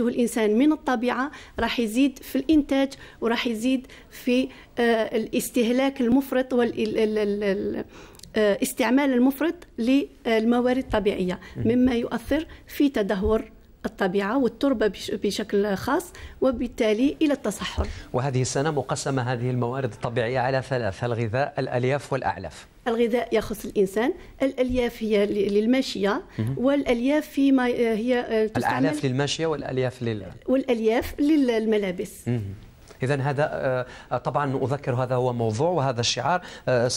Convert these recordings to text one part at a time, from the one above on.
الإنسان من الطبيعة راح يزيد في الإنتاج وراح يزيد في آه، الاستهلاك المفرط والاستعمال آه، المفرط للموارد الطبيعية. مما يؤثر في تدهور الطبيعة والتربة بشكل خاص وبالتالي إلى التصحر. وهذه السنة مقسمة هذه الموارد الطبيعية على ثلاث الغذاء الألياف والأعلاف. الغذاء يخص الإنسان الألياف هي للماشيه والألياف فيما هي الأعلاف للماشيه والألياف لل والألياف للملابس. إذا هذا آه، طبعا أذكر هذا هو موضوع وهذا الشعار آه،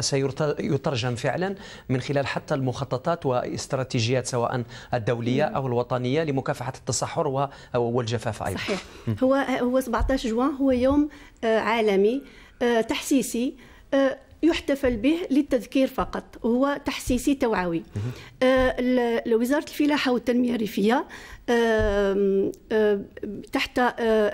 سيترجم فعلا من خلال حتى المخططات واستراتيجيات سواء الدولية أو الوطنية لمكافحة التصحر والجفاف أيضا. صحيح. هو هو 17 جوان هو يوم آه، عالمي تحسيسي يحتفل به للتذكير فقط هو تحسيسي توعوي. وزارة الفلاحة والتنمية الريفية تحت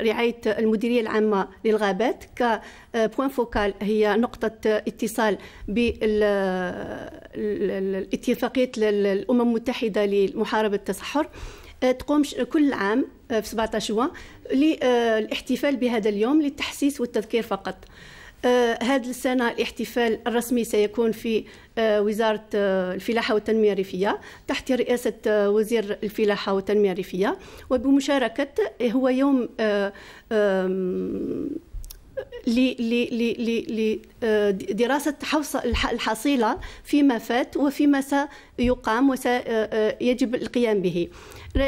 رعاية المديرية العامة للغابات كبوان فوكال هي نقطة اتصال بالاتفاقية الأمم المتحدة لمحاربة التصحر تقوم كل عام في 17 جوان للاحتفال بهذا اليوم للتحسيس والتذكير فقط. هذه السنة الاحتفال الرسمي سيكون في آه، وزارة آه، الفلاحة والتنمية الريفية تحت رئاسة وزير الفلاحة والتنمية الريفية. وبمشاركة هو يوم لدراسة الحصيلة فيما فات وفيما سيقام وسيجب القيام به.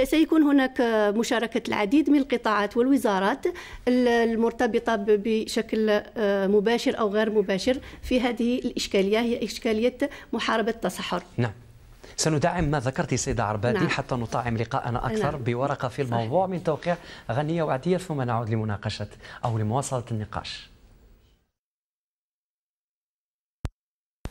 سيكون هناك مشاركة العديد من القطاعات والوزارات المرتبطة بشكل آه، مباشر أو غير مباشر في هذه الإشكالية هي إشكالية محاربة التصحر نعم سندعم ما ذكرت سيدة عربادي نعم. حتى نطعم لقاءنا أكثر نعم. بورقة في الموضوع صحيح. من توقيع غنية وعدية ثم نعود لمناقشة أو لمواصلة النقاش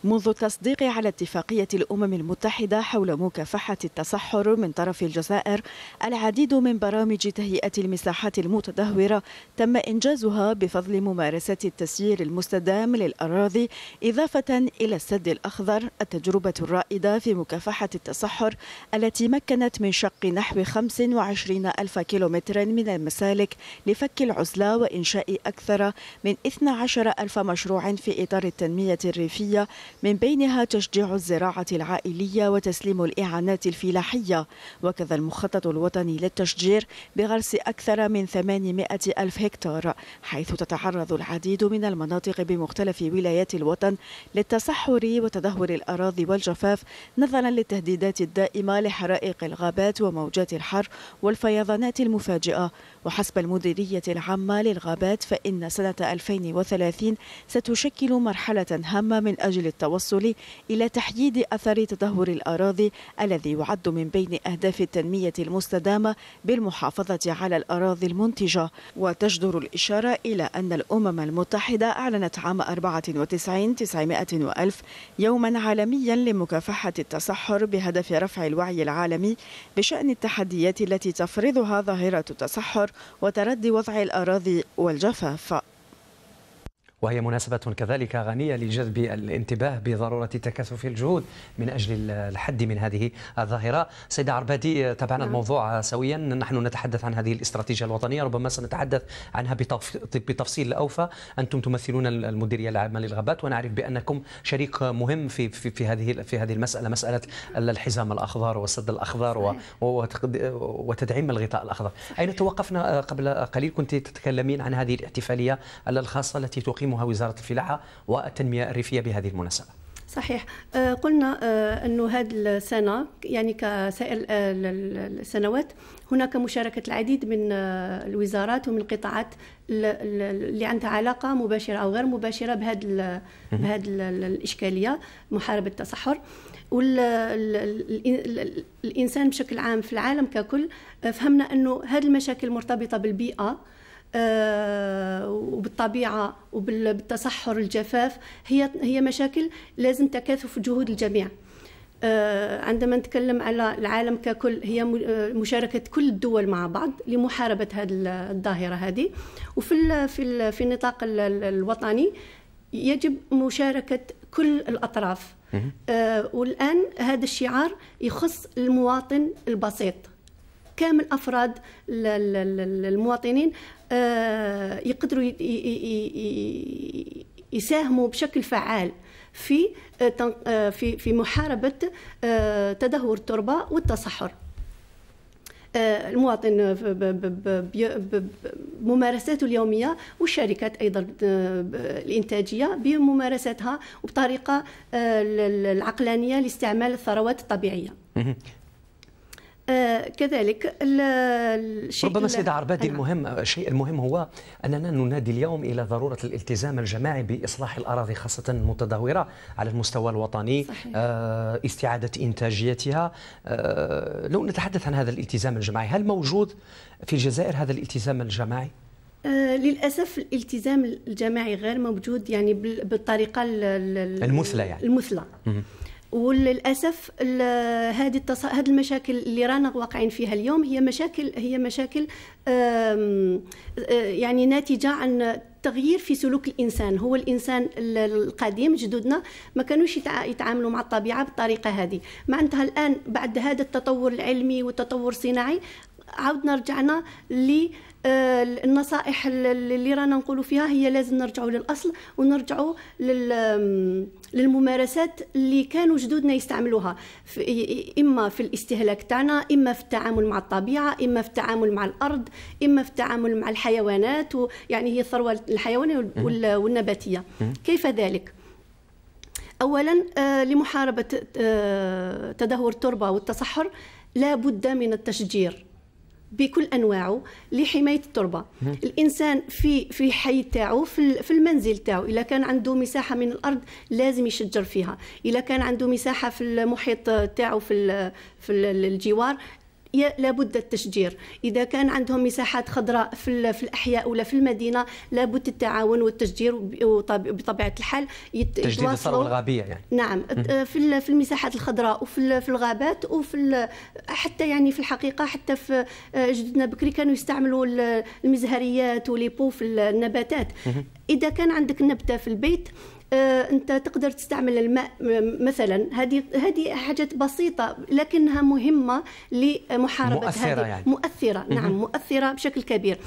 منذ التصديق على اتفاقية الأمم المتحدة حول مكافحة التصحر من طرف الجزائر العديد من برامج تهيئة المساحات المتدهورة تم إنجازها بفضل ممارسة التسيير المستدام للأراضي إضافة إلى السد الأخضر التجربة الرائدة في مكافحة التصحر التي مكنت من شق نحو 25 ألف كيلومتر من المسالك لفك العزلة وإنشاء أكثر من 12 ألف مشروع في إطار التنمية الريفية من بينها تشجيع الزراعة العائلية وتسليم الإعانات الفلاحية. وكذا المخطط الوطني للتشجير بغرس أكثر من 800 ألف هكتار حيث تتعرض العديد من المناطق بمختلف ولايات الوطن للتصحر وتدهور الأراضي والجفاف نظرا للتهديدات الدائمة لحرائق الغابات وموجات الحر والفيضانات المفاجئة. وحسب المديرية العامة للغابات فإن سنة 2030 ستشكل مرحلة هامة من أجل التوصل إلى تحييد أثر تدهور الأراضي الذي يعد من بين أهداف التنمية المستدامة بالمحافظة على الأراضي المنتجة. وتجدر الإشارة إلى أن الأمم المتحدة أعلنت عام 94 900 وألف يوما عالميا لمكافحة التصحر بهدف رفع الوعي العالمي بشأن التحديات التي تفرضها ظاهرة التصحر وتردي وضع الأراضي والجفاف. وهي مناسبة كذلك غنية لجذب الانتباه بضرورة تكاثف الجهود من أجل الحد من هذه الظاهرة. سيدة عربادي تابعنا نعم. الموضوع سويا. نحن نتحدث عن هذه الاستراتيجية الوطنية. ربما سنتحدث عنها بتفصيل أوفى أنتم تمثلون المديرية العامة للغابات ونعرف بأنكم شريك مهم في في, في هذه في هذه المسألة مسألة الحزام الأخضر والسد الأخضر وتدعيم الغطاء الأخضر. أين توقفنا قبل قليل؟ كنت تتكلمين عن هذه الاحتفالية الخاصة التي تقيمها تقدمها وزارة الفلاحة والتنمية الريفية بهذه المناسبة. صحيح. آه، قلنا آه، أنه هذه السنة يعني كسائر آه، السنوات هناك مشاركة العديد من الوزارات ومن القطاعات اللي عندها علاقة مباشرة أو غير مباشرة بهذه بهذه الإشكالية محاربة التصحر والإنسان بشكل عام في العالم ككل فهمنا أنه هذه المشاكل المرتبطة بالبيئة آه، وبالطبيعة وبالتصحر الجفاف هي هي مشاكل لازم تكاثف جهود الجميع. آه، عندما نتكلم على العالم ككل هي آه، مشاركة كل الدول مع بعض لمحاربة هذه الظاهرة هذه. وفي في في النطاق الوطني يجب مشاركة كل الأطراف. والآن هذا الشعار يخص المواطن البسيط. كامل أفراد المواطنين يقدروا يساهموا بشكل فعال في في في محاربة تدهور التربة والتصحر. المواطن بممارساته اليومية والشركات أيضا الإنتاجية بممارستها وبطريقة العقلانية لاستعمال الثروات الطبيعية. آه كذلك الشيء ربما سيدة عربادي المهم الشيء المهم هو أننا ننادي اليوم إلى ضرورة الالتزام الجماعي بإصلاح الأراضي خاصة المتدهورة على المستوى الوطني صحيح. آه استعادة إنتاجيتها. آه لو نتحدث عن هذا الالتزام الجماعي هل موجود في الجزائر هذا الالتزام الجماعي؟ للأسف الالتزام الجماعي غير موجود يعني بالطريقة المثلى يعني. المثلى. وللأسف هذه التص... هذه المشاكل اللي رانا واقعين فيها اليوم هي مشاكل هي مشاكل يعني ناتجة عن تغيير في سلوك الإنسان. هو الإنسان القديم جدودنا ما كانوش يتعاملوا مع الطبيعة بالطريقة هذه. معناتها الآن بعد هذا التطور العلمي والتطور الصناعي عاودنا رجعنا ل آه، النصائح اللي رانا نقولوا فيها هي لازم نرجعوا للأصل ونرجعوا للممارسات اللي كانوا جدودنا يستعملوها. في إما في الاستهلاك تاعنا إما في التعامل مع الطبيعة إما في التعامل مع الأرض إما في التعامل مع الحيوانات يعني هي الثروة الحيوانية والنباتية. كيف ذلك؟ اولا آه، لمحاربة آه، تدهور التربة والتصحر لا بد من التشجير. بكل أنواعه لحماية التربة. الإنسان في في حي تاعو في في المنزل تاعو. اذا كان عنده مساحة من الأرض لازم يشجر فيها. اذا كان عنده مساحة في المحيط تاعو في في الجوار لابد التشجير. إذا كان عندهم مساحات خضراء في, في الأحياء ولا في المدينة لابد التعاون والتشجير بطبيعة الحال تجديد الثروة الغابية يعني. نعم. في في المساحات الخضراء وفي في الغابات وفي حتى يعني في الحقيقة حتى في آه، جدنا بكري كانوا يستعملوا المزهريات وليبو في النباتات. إذا كان عندك نبتة في البيت أنت تقدر تستعمل الماء مثلا. هذه هذه حاجات بسيطة لكنها مهمة لمحاربة مؤثرة هذه يعني. مؤثرة نعم مؤثرة بشكل كبير.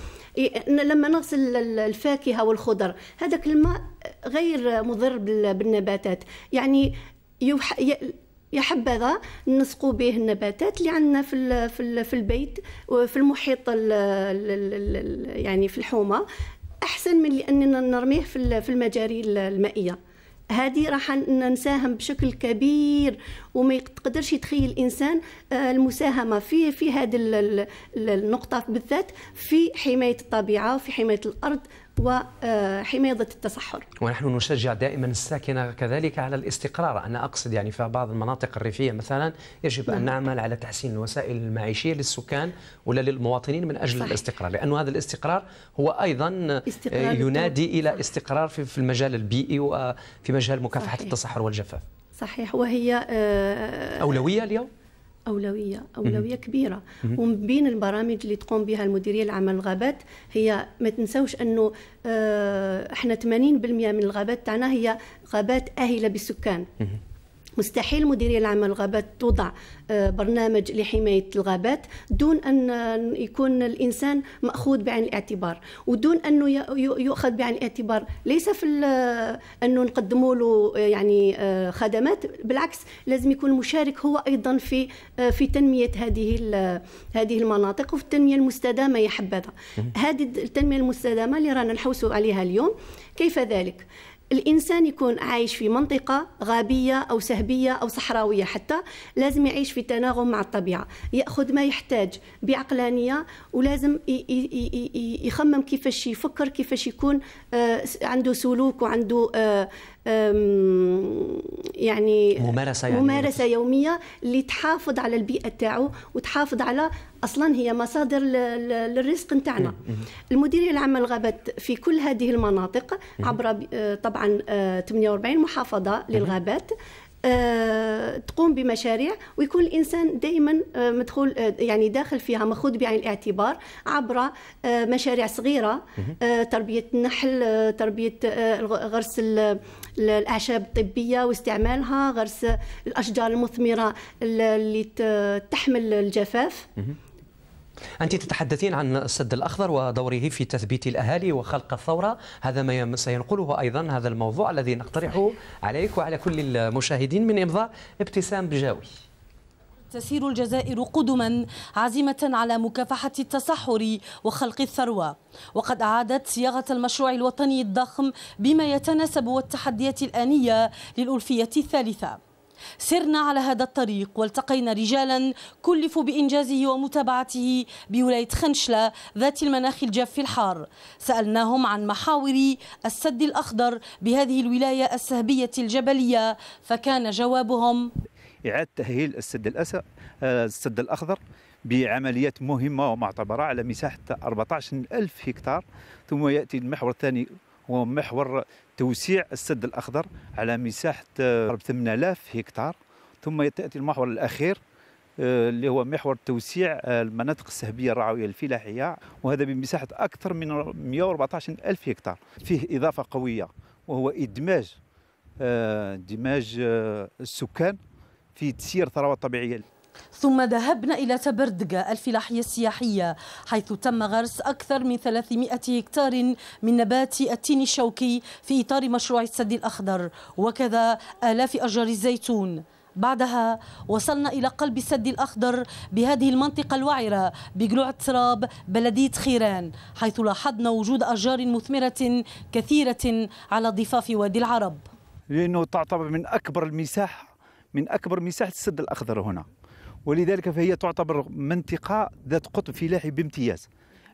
لما نغسل الفاكهة والخضر هذاك الماء غير مضر بالنباتات. يعني يا حبذا نسقوا به النباتات اللي عندنا في في البيت وفي المحيط يعني في الحومة. أحسن من لأننا نرميه في المجاري المائية. هذه راح نساهم بشكل كبير وما يقدرش يتخيل الإنسان آه، المساهمة في في هذه النقطة بالذات في حماية الطبيعة وفي حماية الأرض وحماية التصحر ونحن نشجع دائما الساكنة كذلك على الاستقرار أنا أقصد يعني في بعض المناطق الريفية مثلا يجب أن نعم. نعمل على تحسين الوسائل المعيشية للسكان ولا للمواطنين من أجل صحيح. الاستقرار لأن هذا الاستقرار هو أيضا استقرار ينادي إلى استقرار في المجال البيئي وفي مجال مكافحة صحيح. التصحر والجفاف صحيح وهي آه، أولوية اليوم؟ أولوية أولوية كبيرة. ومن بين البرامج اللي تقوم بها المديرية العامة للغابات هي ما تنسوش أنه آه، إحنا 80% من الغابات تاعنا هي غابات آهلة بالسكان. مستحيل المديرية العامة للغابات توضع آه، برنامج لحماية الغابات دون أن يكون الإنسان مأخوذ بعين الاعتبار ودون أنه يؤخذ بعين الاعتبار. ليس في أنه نقدموا له آه، يعني آه، خدمات بالعكس لازم يكون المشارك هو أيضا في في تنمية هذه هذه المناطق وفي التنمية المستدامة يا حبذا. هذه التنمية المستدامة اللي رانا نحوسوا عليها اليوم كيف ذلك؟ الإنسان يكون عايش في منطقة غابية أو سهبية أو صحراوية حتى لازم يعيش في تناغم مع الطبيعة. يأخذ ما يحتاج بعقلانية ولازم يخمم كيفاش يفكر كيفاش يكون آه، عنده سلوك وعنده آه، يعني ممارسة يعني ممارسة يومية اللي تحافظ على البيئة تاعو وتحافظ على أصلا هي مصادر للرزق نتاعنا. المديريه العامه للغابات في كل هذه المناطق عبر آه، طبعا 48 آه، محافظة للغابات آه، تقوم بمشاريع ويكون الإنسان دائما مدخول يعني داخل فيها ماخوذ بعين الاعتبار عبر مشاريع صغيرة تربية النحل تربية غرس الاعشاب الطبية واستعمالها غرس الأشجار المثمرة اللي تحمل الجفاف. أنت تتحدثين عن السد الأخضر ودوره في تثبيت الأهالي وخلق الثورة. هذا ما سينقله أيضا هذا الموضوع الذي نقترحه عليك وعلى كل المشاهدين من إمضاء ابتسام بجاوي. تسير الجزائر قدما عازمة على مكافحة التصحر وخلق الثروة. وقد أعادت صياغة المشروع الوطني الضخم بما يتناسب والتحديات الآنية للألفية الثالثة. سرنا على هذا الطريق والتقينا رجالا كلفوا بإنجازه ومتابعته بولاية خنشلة ذات المناخ الجاف الحار. سألناهم عن محاور السد الأخضر بهذه الولاية السهبية الجبلية فكان جوابهم إعادة تأهيل السد الأسد السد الأخضر بعمليات مهمة ومعتبرة على مساحة 14 ألف هكتار. ثم يأتي المحور الثاني هو محور توسيع السد الأخضر على مساحة 8000 هكتار. ثم تأتي المحور الأخير آه، اللي هو محور توسيع المناطق السهبية الرعوية الفلاحية. وهذا بمساحة أكثر من 114 ألف هكتار. فيه إضافة قوية وهو إدماج آه، دماج آه، السكان. في تسيير ثروات طبيعية. ثم ذهبنا إلى تبردقة الفلاحية السياحية حيث تم غرس أكثر من 300 هكتار من نبات التين الشوكي في إطار مشروع السد الأخضر وكذا آلاف أشجار الزيتون. بعدها وصلنا إلى قلب السد الأخضر بهذه المنطقة الوعرة بقلوع تراب بلدية خيران حيث لاحظنا وجود أشجار مثمرة كثيرة على ضفاف وادي العرب. لأنه تعتبر من أكبر المساحة من أكبر مساحة السد الأخضر هنا. ولذلك فهي تعتبر منطقة ذات قطب فلاحي بامتياز.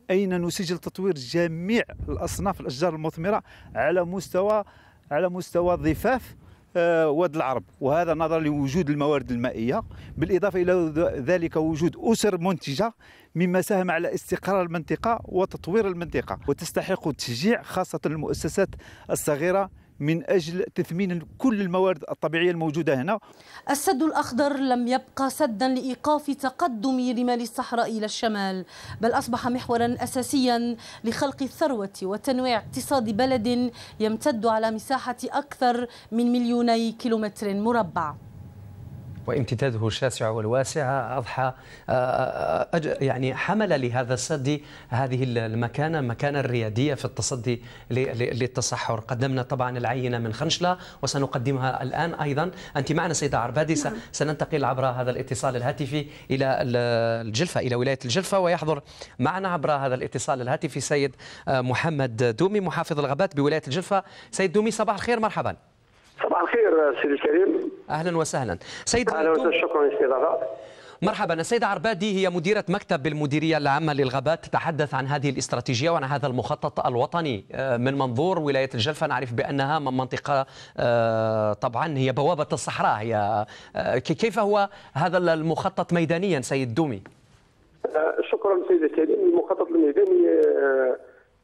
أين نسجل تطوير جميع الأصناف الأشجار المثمرة على مستوى على مستوى ضفاف آه، واد العرب. وهذا نظرا لوجود الموارد المائية بالإضافة إلى ذلك وجود أسر منتجة مما ساهم على استقرار المنطقة وتطوير المنطقة. وتستحق التشجيع خاصة المؤسسات الصغيرة من أجل تثمين كل الموارد الطبيعية الموجودة هنا. السد الأخضر لم يبقى سدا لإيقاف تقدم رمال الصحراء إلى الشمال بل أصبح محورا أساسيا لخلق الثروة وتنويع اقتصاد بلد يمتد على مساحة أكثر من مليوني كيلومتر مربع. وامتداده الشاسع والواسع أضحى آه، آه، يعني حمل لهذا السد هذه المكانة المكانة الريادية في التصدي للتصحر. قدمنا طبعا العينة من خنشلة وسنقدمها الآن أيضا. أنت معنا سيدة عربادي نعم. سننتقل عبر هذا الاتصال الهاتفي إلى الجلفة إلى ولاية الجلفة ويحضر معنا عبر هذا الاتصال الهاتفي سيد آه، محمد دومي محافظ الغابات بولاية الجلفة. سيد دومي صباح الخير مرحبا. صباح الخير سيدي الكريم. أهلا وسهلا. سيد أهلا وسهلا شكرا للاستضافه مرحبا. السيدة عربادي هي مديرة مكتب بالمديرية العامة للغابات تتحدث عن هذه الاستراتيجية وعن هذا المخطط الوطني. آه، من منظور ولاية الجلفة نعرف بأنها منطقة آه، طبعا هي بوابة الصحراء. هي آه، كيف هو هذا المخطط ميدانيا سيد دومي؟ شكرا سيدي الكريم. المخطط الميداني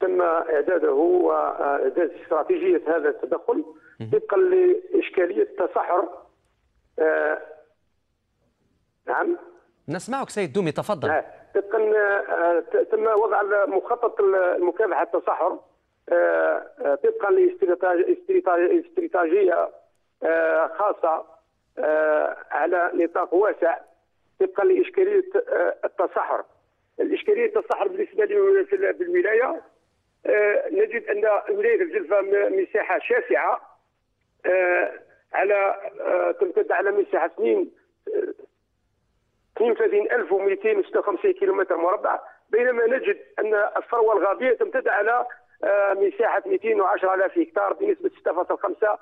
تم إعداده وإعداد استراتيجية هذا التدخل طبقا لإشكالية التصحر آه نعم. نسمعك سيد دومي تفضل. آه طبقا آه تم وضع مخطط مكافحه التصحر آه, طبقا لاستراتيجيه آه خاصة آه على نطاق واسع طبقا لإشكالية آه التصحر الإشكالية التصحر بالنسبة للولايه آه نجد أن ولايه الجلفه مساحه شاسعة آه، على آه، تمتد على مساحه سنين 32256 كيلومتر مربع بينما نجد أن الثروة الغابية تمتد على آه، مساحه 210000 هكتار بنسبة 6.5%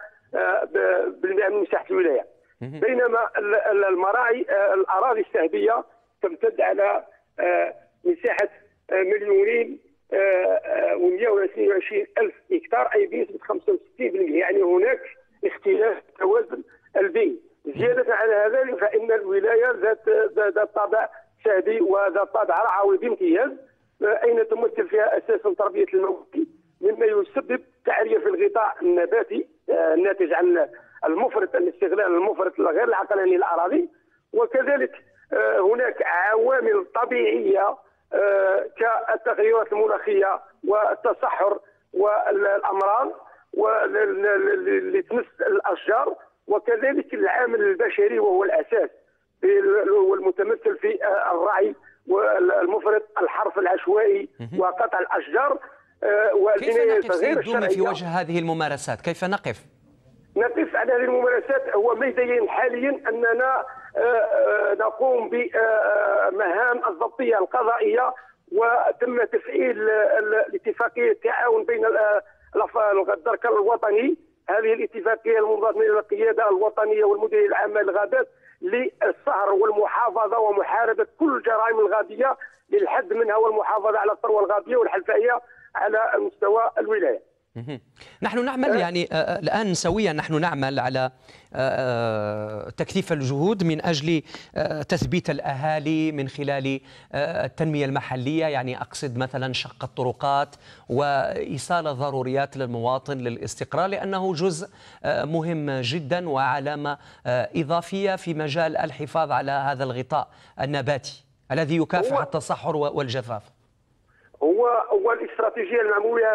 بالمئة من مساحه الولاية. بينما المراعي الأراضي السهبيه تمتد على مساحه مليونين و122 ألف هكتار أي بنسبه 65% يعني هناك اختلاف التوازن البيئي زيادة على هذا فإن الولاية ذات ذات طابع شهدي وذات طابع رعوي بامتياز أين تمثل فيها أساسا تربية المواشي مما يسبب تعرية في الغطاء النباتي آه، الناتج عن المفرط الاستغلال المفرط غير العقلاني للأراضي وكذلك آه، هناك عوامل طبيعية آه، كالتغيرات المناخية والتصحر والأمراض واللي تمس الأشجار وكذلك العامل البشري وهو الأساس والمتمثل في الرعي والمفرط الحرف العشوائي وقطع الأشجار آه، كيف نقف سيد دومي في وجه هذه الممارسات؟ كيف نقف؟ نقف على هذه الممارسات هو ما حاليا أننا نقوم بمهام الضبطية القضائية وتم تفعيل الاتفاقيه التعاون بين الدرك الوطني هذه الاتفاقية المنظمة إلى القيادة الوطنية والمديريه العامه للغابات للسهر والمحافظة ومحاربة كل الجرائم الغابيه للحد منها والمحافظة على الثروة الغابيه والحلفائية على مستوى الولاية. نحن نعمل أه؟ يعني الآن سويا نحن نعمل على تكثيف الجهود من أجل تثبيت الأهالي من خلال التنمية المحلية يعني أقصد مثلا شق الطرقات وإيصال الضروريات للمواطن للاستقرار لأنه جزء مهم جدا وعلامة إضافية في مجال الحفاظ على هذا الغطاء النباتي الذي يكافح التصحر والجفاف. هو هو الاستراتيجيه المعمولة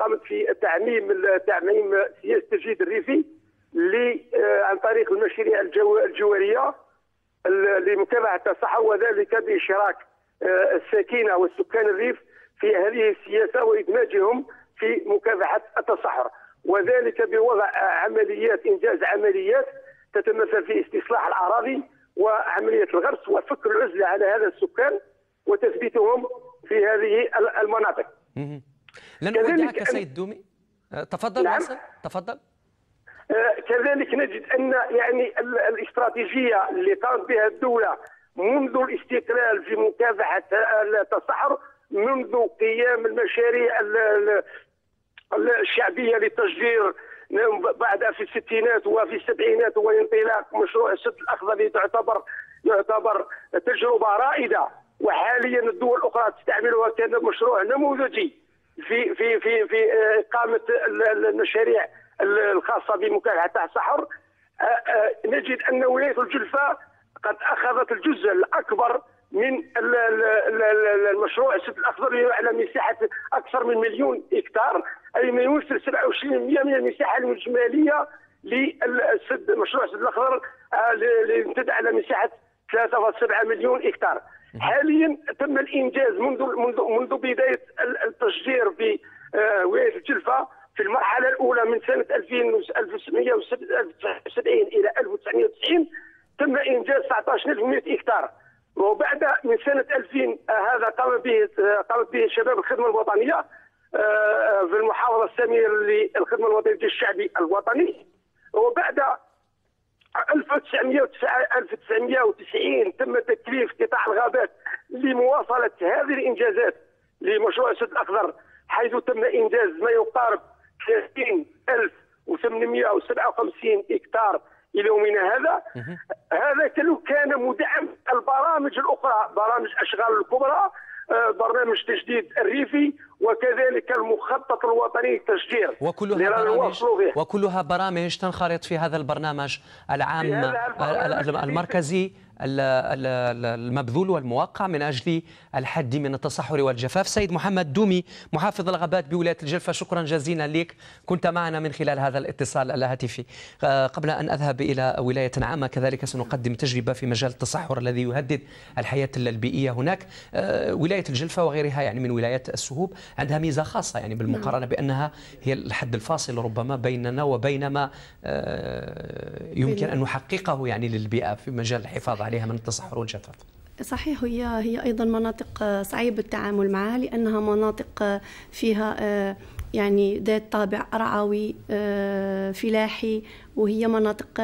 قامت في تعميم تعميم سياسة التجديد الريفي آه، عن طريق المشاريع الجوارية لمكافحه التصحر وذلك بإشراك آه، الساكنة والسكان الريف في هذه السياسة وإدماجهم في مكافحة التصحر. وذلك بوضع عمليات إنجاز عمليات تتمثل في استصلاح الأراضي وعملية الغرس وفك العزلة على هذا السكان وتثبيتهم في هذه المناطق. لن أودعك سيد دومي. أه، تفضل نعم. تفضل. كذلك نجد أن يعني الاستراتيجية اللي قامت بها الدولة منذ الاستقلال في مكافحة التصحر منذ قيام المشاريع الشعبية لتشجير بعد في الستينات وفي السبعينات وانطلاق مشروع السد الأخضر تعتبر يعتبر تجربة رائدة. وحاليا الدول الأخرى تستعملها كمشروع نموذجي في في في في إقامة المشاريع الخاصة بمكافحة آه، نجد أن ولاية الجلفة قد أخذت الجزء الأكبر من المشروع السد الأخضر على مساحة أكثر من مليون هكتار. أي ما يمثل 27% من المساحة المجماليه للسد مشروع السد الأخضر. اللي يمتد على مساحة 3.7 مليون هكتار. حاليا تم الإنجاز منذ منذ منذ بداية التشجير في ولاية الجلفة. في المرحلة الأولى من سنة 1970 إلى 1990 تم إنجاز 19100 هكتار. وبعد من سنة 2000 آه، هذا قام به آه، قامت به شباب الخدمة الوطنية في المحافظة السامية للخدمة الوطنية الشعبي الوطني. وبعد 1990 تم تكليف قطاع الغابات لمواصلة هذه الإنجازات لمشروع السد الأخضر حيث تم إنجاز ما يقارب 30857 هكتار إلى يومنا هذا. هذا كله كان مدعم البرامج الأخرى برامج أشغال الكبرى آه، برنامج تجديد الريفي وكذلك المخطط الوطني للتشجير وكلها برامج وكلها برامج تنخرط في هذا البرنامج العام المركزي المبذول والموقع من أجل الحد من التصحر والجفاف. سيد محمد دومي محافظ الغابات بولاية الجلفة شكرا جزيلا لك. كنت معنا من خلال هذا الاتصال الهاتفي آه، قبل أن أذهب إلى ولاية عامة كذلك سنقدم تجربة في مجال التصحر الذي يهدد الحياة البيئية هناك. آه، ولاية الجلفة وغيرها يعني من ولايات السهوب عندها ميزة خاصة يعني بالمقارنة نعم. بأنها هي الحد الفاصل ربما بيننا وبين ما آه، يمكن أن نحققه يعني للبيئة في مجال الحفاظ عليها من التصحر والجفاف. صحيح هي هي أيضا مناطق صعيب التعامل معها لأنها مناطق فيها يعني ذات طابع رعوي فلاحي وهي مناطق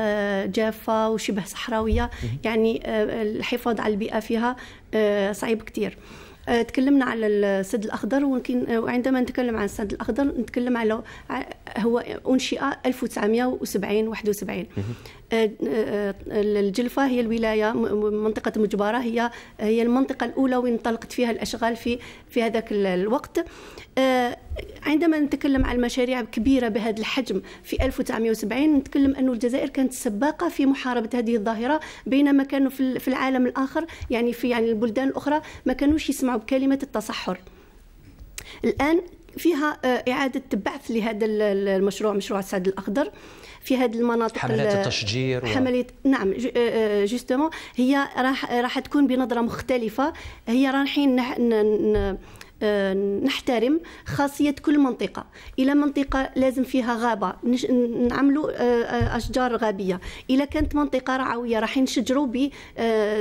جافة وشبه صحراوية. يعني الحفاظ على البيئة فيها صعيب كتير. آه، تكلمنا على السد الأخضر ويمكن وعندما نتكلم عن السد الأخضر نتكلم على هو انشئ 1970 71 آه، آه، الجلفة هي الولاية منطقة مجبرة هي هي المنطقة الأولى وين انطلقت فيها الأشغال في في هذاك الوقت. عندما نتكلم عن المشاريع كبيرة بهذا الحجم في 1970 نتكلم أن الجزائر كانت سباقة في محاربة هذه الظاهرة بينما كانوا في العالم الآخر يعني في يعني البلدان الأخرى ما كانوش يسمعوا بكلمة التصحر. الآن فيها إعادة بعث لهذا المشروع مشروع السد الأخضر. في هذه المناطق حملات التشجير حملات و... نعم جوستومون هي راح راح تكون بنظرة مختلفة. هي رايحين نح... ن... آه، نحترم خاصية كل منطقة. إلى منطقة لازم فيها غابة نعملوا آه، آه، أشجار غابية. إلى كانت منطقة رعوية راح نشجروا ب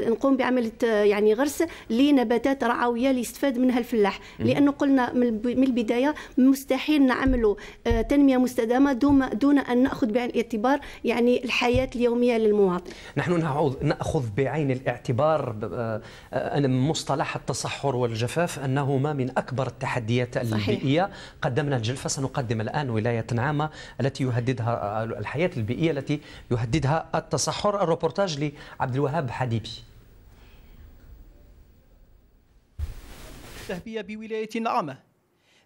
نقوم بعملية يعني غرس لنباتات رعوية ليستفاد منها الفلاح. لأنه قلنا من البداية مستحيل نعملوا تنمية مستدامة دون أن نأخذ بعين الاعتبار يعني الحياة اليومية للمواطن. نحن نأخذ بعين الاعتبار أن مصطلح التصحر والجفاف أنهما من أكبر التحديات البيئية. قدمنا الجلفة سنقدم الآن ولاية نعامة التي يهددها الحياة البيئية التي يهددها التصحر. الروبورتاج لعبد الوهاب حديبي. التهبية بولاية نعامة.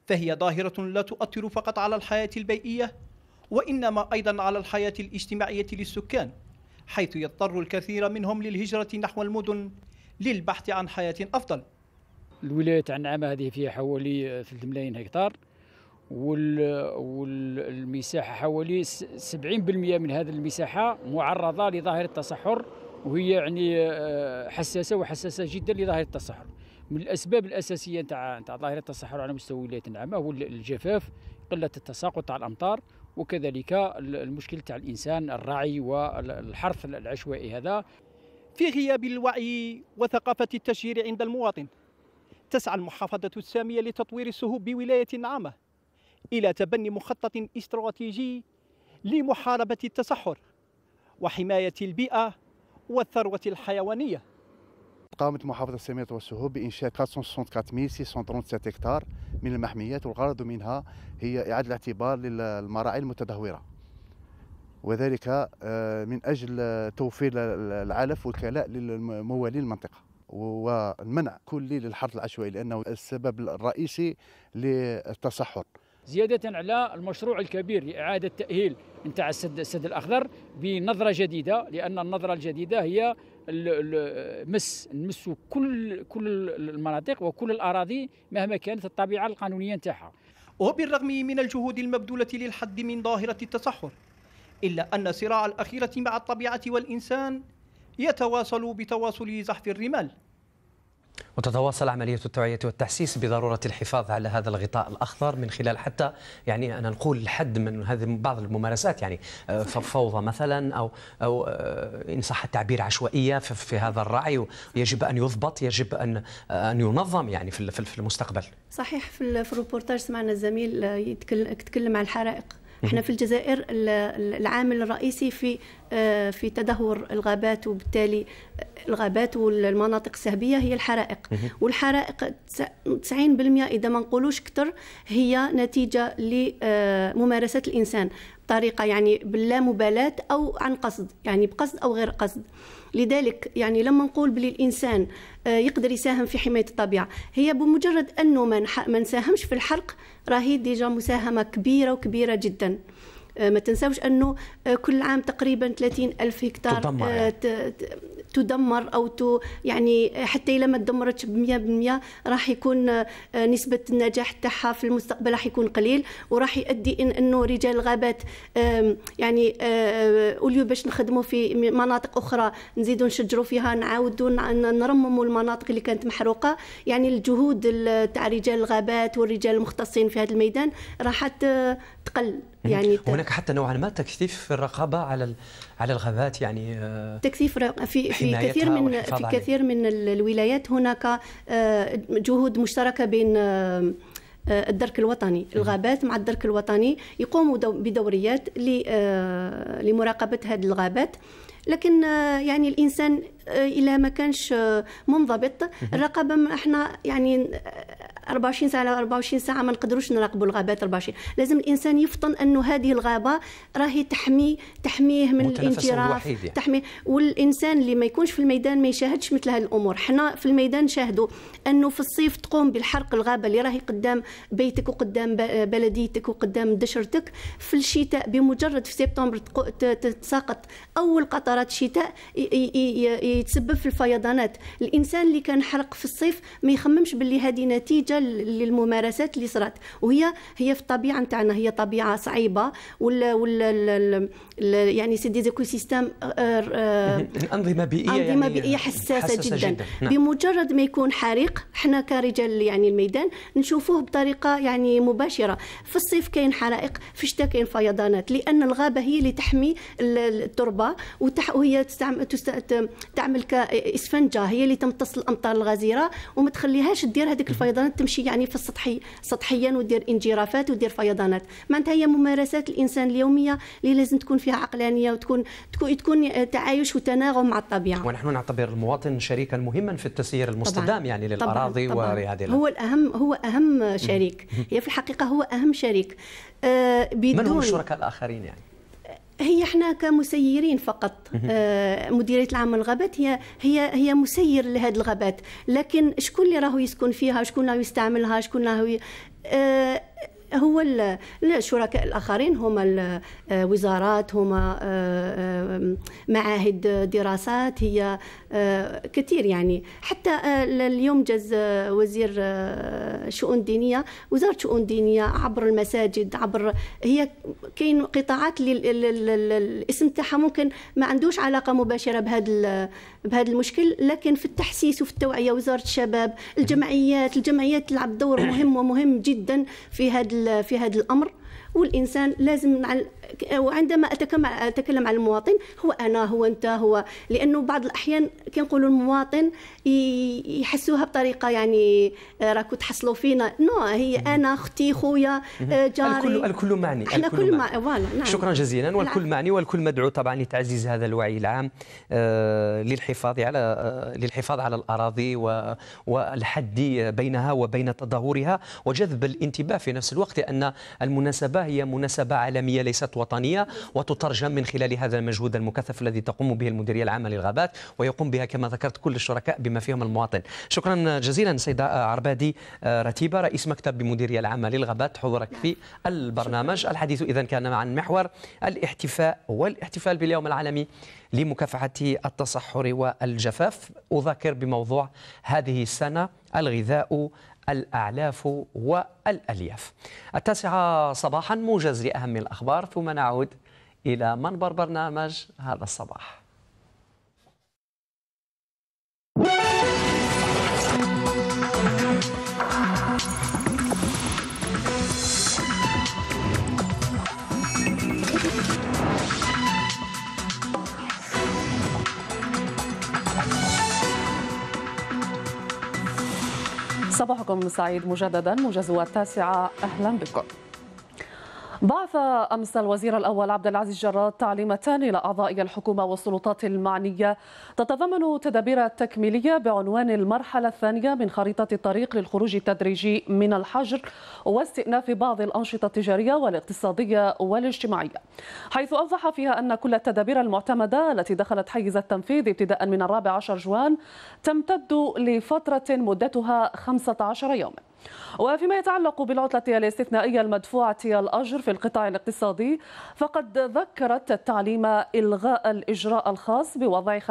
فهي ظاهرة لا تؤثر فقط على الحياة البيئية وإنما أيضا على الحياة الاجتماعية للسكان حيث يضطر الكثير منهم للهجرة نحو المدن للبحث عن حياة أفضل. الولايه تاع النعامه هذه فيها حوالي 3 ملايين هكتار والمساحة حوالي 70% من هذه المساحة معرضة لظاهرة التصحر وهي يعني آه، حساسة وحساسة جدا لظاهرة التصحر. من الأسباب الأساسية تاع تاع ظاهرة التصحر على مستوى ولايه النعامه هو الجفاف قلة التساقط تاع الأمطار وكذلك المشكل تاع الإنسان الراعي والحرث العشوائي هذا. في غياب الوعي وثقافة التشجير عند المواطن تسعى المحافظة السامية لتطوير السهوب بولاية نعامة إلى تبني مخطط استراتيجي لمحاربة التصحر وحماية البيئة والثروة الحيوانية. قامت محافظة السامية والسهوب بإنشاء 464637 هكتار من المحميات والغرض منها هي إعادة الاعتبار للمراعي المتدهورة. وذلك آه، من أجل توفير العلف والكلاء للموالين المنطقة. والمنع كلي للحرث العشوائي لأنه السبب الرئيسي للتصحر. زيادة على المشروع الكبير لإعادة تأهيل نتاع السد, السد الأخضر بنظرة جديدة لأن النظرة الجديدة هي مس نمس كل كل المناطق وكل الأراضي مهما كانت الطبيعة القانونية نتاعها وبالرغم من الجهود المبذولة للحد من ظاهرة التصحر إلا أن صراع الأخيرة مع الطبيعة والإنسان يتواصل بتواصل زحف الرمال. وتتواصل عملية التوعية والتحسيس بضرورة الحفاظ على هذا الغطاء الأخضر من خلال حتى يعني أنا نقول الحد من هذه بعض الممارسات يعني آه، فوضى مثلا أو أو آه، إن صح التعبير عشوائية في هذا الرعي يجب أن يضبط يجب أن آه، أن ينظم يعني في المستقبل. صحيح في الروبورتاج سمعنا الزميل يتكلم عن الحرائق. إحنا في الجزائر العامل الرئيسي في آه، في تدهور الغابات وبالتالي الغابات والمناطق السهبية هي الحرائق. والحرائق 90% إذا ما نقولوش أكثر هي نتيجة لممارسه الإنسان بطريقة يعني باللامبالاه أو عن قصد يعني بقصد أو غير قصد. لذلك يعني لما نقول بلي الإنسان آه، يقدر يساهم في حماية الطبيعة هي بمجرد أنه ما نساهمش في الحرق راهي ديجا مساهمة كبيرة وكبيرة جدا. ما تنساوش أنه آه، كل عام تقريبا 30 ألف هكتار تدمر يعني. تدمر أو ت يعني حتى اذا ما تدمرتش ب 100% راح يكون آه، نسبة النجاح تاعها في المستقبل راح يكون قليل وراح يؤدي إن إنه رجال الغابات يعني أوليو باش نخدموا في مناطق أخرى نزيدوا نشجروا فيها نعاودوا نرمموا المناطق اللي كانت محروقة يعني الجهود تاع رجال الغابات والرجال المختصين في هذا الميدان راح تقل يعني هناك حتى نوعا ما تكثيف في الرقابة على على الغابات يعني آه، تكثيف في في كثير من في كثير من الولايات هناك آه، جهود مشتركة بين آه، الدرك الوطني الغابات مع الدرك الوطني يقوموا بدوريات لمراقبة هذه الغابات. لكن يعني الإنسان الا ما كانش منضبط. الرقابة إحنا يعني 24 ساعة على 24 ساعة ما نقدروش نراقبوا الغابات 24 لازم الإنسان يفطن انه هذه الغابة راهي تحمي تحميه من الانجراف يعني. تحمي والإنسان اللي ما يكونش في الميدان ما يشاهدش مثل هذه الأمور. حنا في الميدان نشاهدوا أنه في الصيف تقوم بالحرق الغابة اللي راهي قدام بيتك وقدام بلديتك وقدام دشرتك. في الشتاء بمجرد في سبتمبر تساقط أول قطرات الشتاء يتسبب في الفيضانات. الإنسان اللي كان حرق في الصيف ما يخممش باللي هذه نتيجة نتيجه للممارسات اللي صارت وهي هي في الطبيعة نتاعنا هي طبيعة صعيبة ولا ولا يعني c'est des écosystèmes أنظمة بيئية أنظمة يعني بيئية حساسة, حساسة جدا, جداً. نعم. بمجرد ما يكون حريق إحنا كرجال يعني الميدان نشوفوه بطريقة يعني مباشرة في الصيف كاين حرائق في الشتاء كاين فيضانات لأن الغابة هي اللي تحمي التربة وهي تعمل كاسفنجه هي اللي تمتص الأمطار الغزيرة وما تخليهاش دير هذيك الفيضانات تمشي يعني في السطحي سطحيا ودير انجرافات ودير فيضانات. معناتها هي ممارسات الإنسان اليومية اللي لازم تكون فيها عقلانيه وتكون تكون, تكون تعايش وتناغم مع الطبيعة. ونحن نعتبر المواطن شريكا مهما في التسيير المستدام يعني للأراضي ورعايه هو الاهم هو أهم شريك. هي في الحقيقة هو أهم شريك. آه بدون من هم الشركاء الآخرين يعني؟ هي إحنا كمسيرين فقط. آه مديرية العام للغابات هي هي هي مسير لهذه الغابات. لكن شكون اللي راهو يسكن فيها؟ شكون راهو يستعملها؟ شكون راهو آه هو الشركاء الآخرين هما الوزارات هما آه، آه، معاهد دراسات هي آه، كثير يعني. حتى اليوم جاز وزير شؤون دينية وزارة شؤون دينية عبر المساجد عبر هي كاين قطاعات الاسم تاعها ممكن ما عندوش علاقة مباشرة بهذا بهذا المشكل لكن في التحسيس وفي التوعية وزارة الشباب الجمعيات الجمعيات تلعب دور مهم ومهم جدا في هذا في هذا الأمر. والإنسان لازم وعندما أتكلم عن المواطن هو أنا هو أنت هو لأنه بعض الأحيان كنقولوا المواطن يحسوها بطريقة يعني آه، راكو تحصلوا فينا نو هي أنا أختي خويا آه، جاري الكل الكل معني إحنا الكل مع... معني. نعم. شكرا جزيلا والكل. معني والكل مدعو طبعا لتعزيز هذا الوعي العام آه، للحفاظ على للحفاظ على الأراضي والحد بينها وبين تدهورها وجذب الانتباه في نفس الوقت لأن المناسبة هي مناسبة عالمية ليست وطنية وتترجم من خلال هذا المجهود المكثف الذي تقوم به المديرية العامة للغابات ويقوم بها كما ذكرت كل الشركاء بما فيهم المواطن. شكرا جزيلا سيدة عربادي آه، رتيبة رئيس مكتب بمديرية العامة للغابات حضورك في البرنامج. الحديث إذا كان عن محور الاحتفاء والاحتفال باليوم العالمي لمكافحة التصحر والجفاف. أذكر بموضوع هذه السنة الغذاء الأعلاف والألياف. التاسعة صباحا موجز لأهم الأخبار ثم نعود إلى منبر برنامج هذا الصباح. صباحكم سعيد مجددا موجز التاسعة. أهلا بكم. بعث أمس الوزير الأول عبد العزيز جراد تعليمتان إلى أعضاء الحكومة والسلطات المعنية. تتضمن تدابير تكميلية بعنوان المرحلة الثانية من خريطة الطريق للخروج التدريجي من الحجر واستئناف بعض الأنشطة التجارية والاقتصادية والاجتماعية. حيث أوضح فيها أن كل التدابير المعتمدة التي دخلت حيز التنفيذ ابتداء من الرابع عشر جوان تمتد لفترة مدتها 15 يوما. وفيما يتعلق بالعطلة الاستثنائية المدفوعة الأجر في القطاع الاقتصادي فقد ذكرت التعليم إلغاء الإجراء الخاص بوضع 50%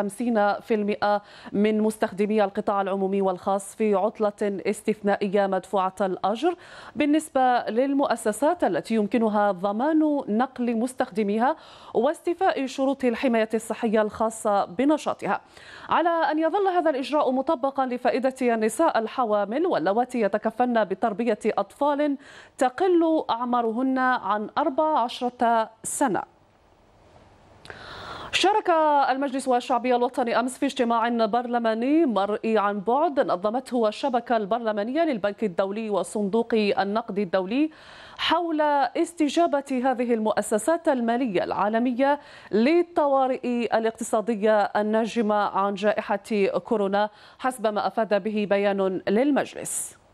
من مستخدمي القطاع العمومي والخاص في عطلة استثنائية مدفوعة الأجر بالنسبة للمؤسسات التي يمكنها ضمان نقل مستخدميها واستيفاء شروط الحماية الصحية الخاصة بنشاطها. على أن يظل هذا الإجراء مطبقا لفائدة النساء الحوامل واللواتي يتكفلن بتربية أطفال تقل أعمارهن عن 14 سنة. شارك المجلس الشعبي الوطني أمس في اجتماع برلماني مرئي عن بعد نظمته الشبكة البرلمانية للبنك الدولي وصندوق النقد الدولي حول استجابة هذه المؤسسات المالية العالمية للطوارئ الاقتصادية الناجمة عن جائحة كورونا حسب ما أفاد به بيان للمجلس.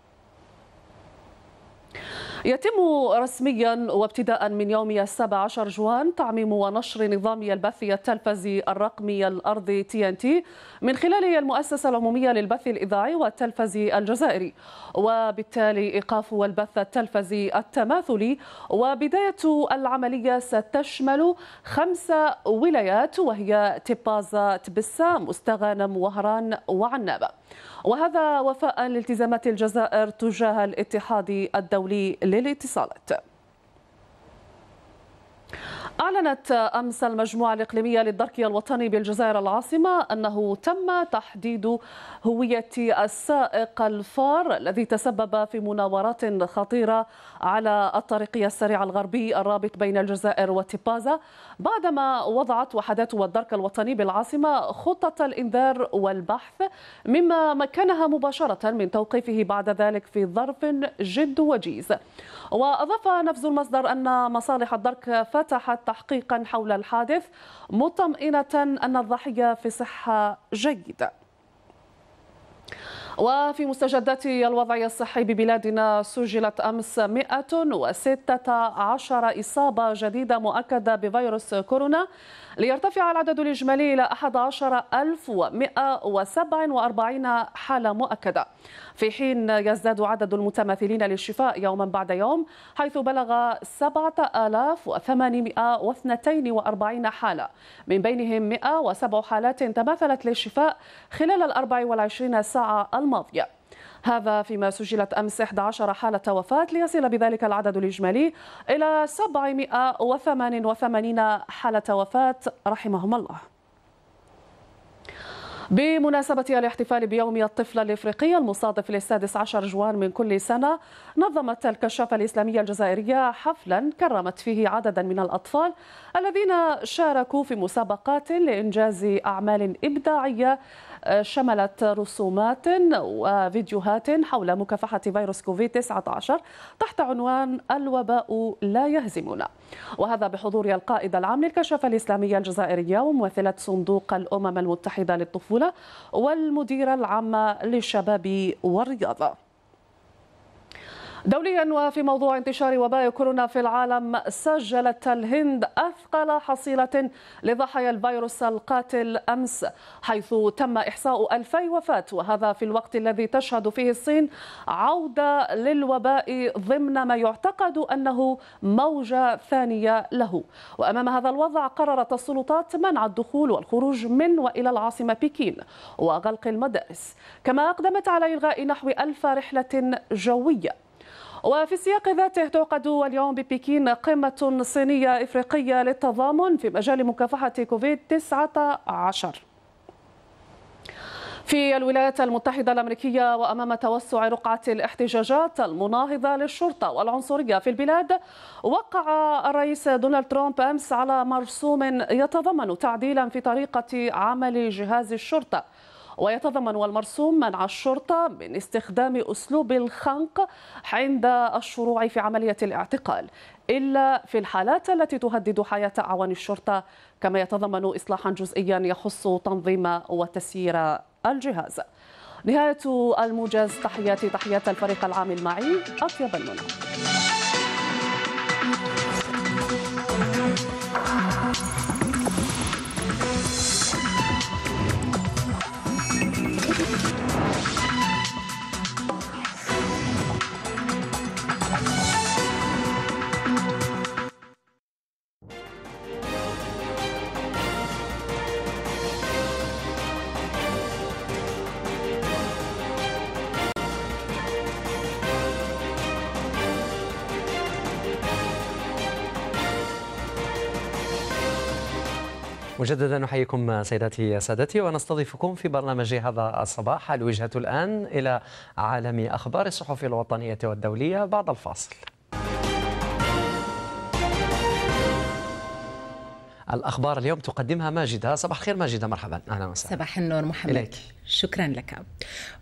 يتم رسميا وابتداء من يوم السابع عشر جوان تعميم ونشر نظام البث التلفزي الرقمي الأرضي TNT من خلال المؤسسة العمومية للبث الإذاعي والتلفزي الجزائري. وبالتالي إيقاف البث التلفزي التماثلي وبداية العملية ستشمل خمس ولايات وهي تبازا تبسا مستغانم وهران وعنابة. وهذا وفاء لالتزامات الجزائر تجاه الاتحاد الدولي للاتصالات. أعلنت أمس المجموعة الإقليمية للدرك الوطني بالجزائر العاصمة أنه تم تحديد هوية السائق الفار الذي تسبب في مناورات خطيرة على الطريقي السريع الغربي الرابط بين الجزائر وتيبازا بعدما وضعت وحدات الدرك الوطني بالعاصمة خطة الإنذار والبحث مما مكنها مباشرة من توقيفه بعد ذلك في ظرف جد وجيز. وأضاف نفذ المصدر أن مصالح الدرك فتحت تحقيقا حول الحادث مطمئنة أن الضحية في صحة جيدة. وفي مستجدات الوضع الصحي ببلادنا سجلت أمس 116 إصابة جديدة مؤكدة بفيروس كورونا ليرتفع العدد الإجمالي إلى 11147 حالة مؤكدة. في حين يزداد عدد المتماثلين للشفاء يوما بعد يوم حيث بلغ 7842 حالة. من بينهم 107 حالات تماثلت للشفاء خلال ال 24 ساعة الماضية. هذا فيما سجلت أمس 11 حالة وفاة ليصل بذلك العدد الإجمالي إلى 788 حالة وفاة رحمهم الله. بمناسبة الاحتفال بيوم الطفل الإفريقي المصادف للسادس عشر جوان من كل سنة نظمت الكشافة الإسلامية الجزائرية حفلا كرمت فيه عددا من الأطفال الذين شاركوا في مسابقات لإنجاز أعمال إبداعية شملت رسومات وفيديوهات حول مكافحة فيروس كوفيد 19 تحت عنوان الوباء لا يهزمنا وهذا بحضور القائد العام للكشافة الإسلامية الجزائرية وممثلة صندوق الأمم المتحدة للطفولة والمديرة العامة للشباب والرياضة. دوليا وفي موضوع انتشار وباء كورونا في العالم سجلت الهند أثقل حصيلة لضحايا الفيروس القاتل أمس حيث تم إحصاء ألفي وفاة وهذا في الوقت الذي تشهد فيه الصين عودة للوباء ضمن ما يعتقد أنه موجة ثانية له. وأمام هذا الوضع قررت السلطات منع الدخول والخروج من وإلى العاصمة بكين وغلق المدارس. كما أقدمت على إلغاء نحو ألف رحلة جوية. وفي السياق ذاته تعقد اليوم ببكين قمة صينية إفريقية للتضامن في مجال مكافحة كوفيد 19 في الولايات المتحدة الأمريكية وأمام توسع رقعة الاحتجاجات المناهضة للشرطة والعنصرية في البلاد وقع الرئيس دونالد ترامب أمس على مرسوم يتضمن تعديلا في طريقة عمل جهاز الشرطة. ويتضمن المرسوم منع الشرطة من استخدام أسلوب الخنق عند الشروع في عملية الاعتقال إلا في الحالات التي تهدد حياة أعوان الشرطة كما يتضمن إصلاحا جزئيا يخص تنظيم وتسيير الجهاز. نهاية الموجز تحياتي تحيات الفريق العامل معي أطيب المنى. مجددا نحييكم سيداتي سادتي ونستضيفكم في برنامج هذا الصباح الوجهة الآن إلى عالم أخبار الصحف الوطنية والدولية بعد الفاصل. الأخبار اليوم تقدمها ماجدة. صباح الخير ماجدة مرحبا. أهلا وسهلا. صباح النور محمد. إليك. شكرا لك.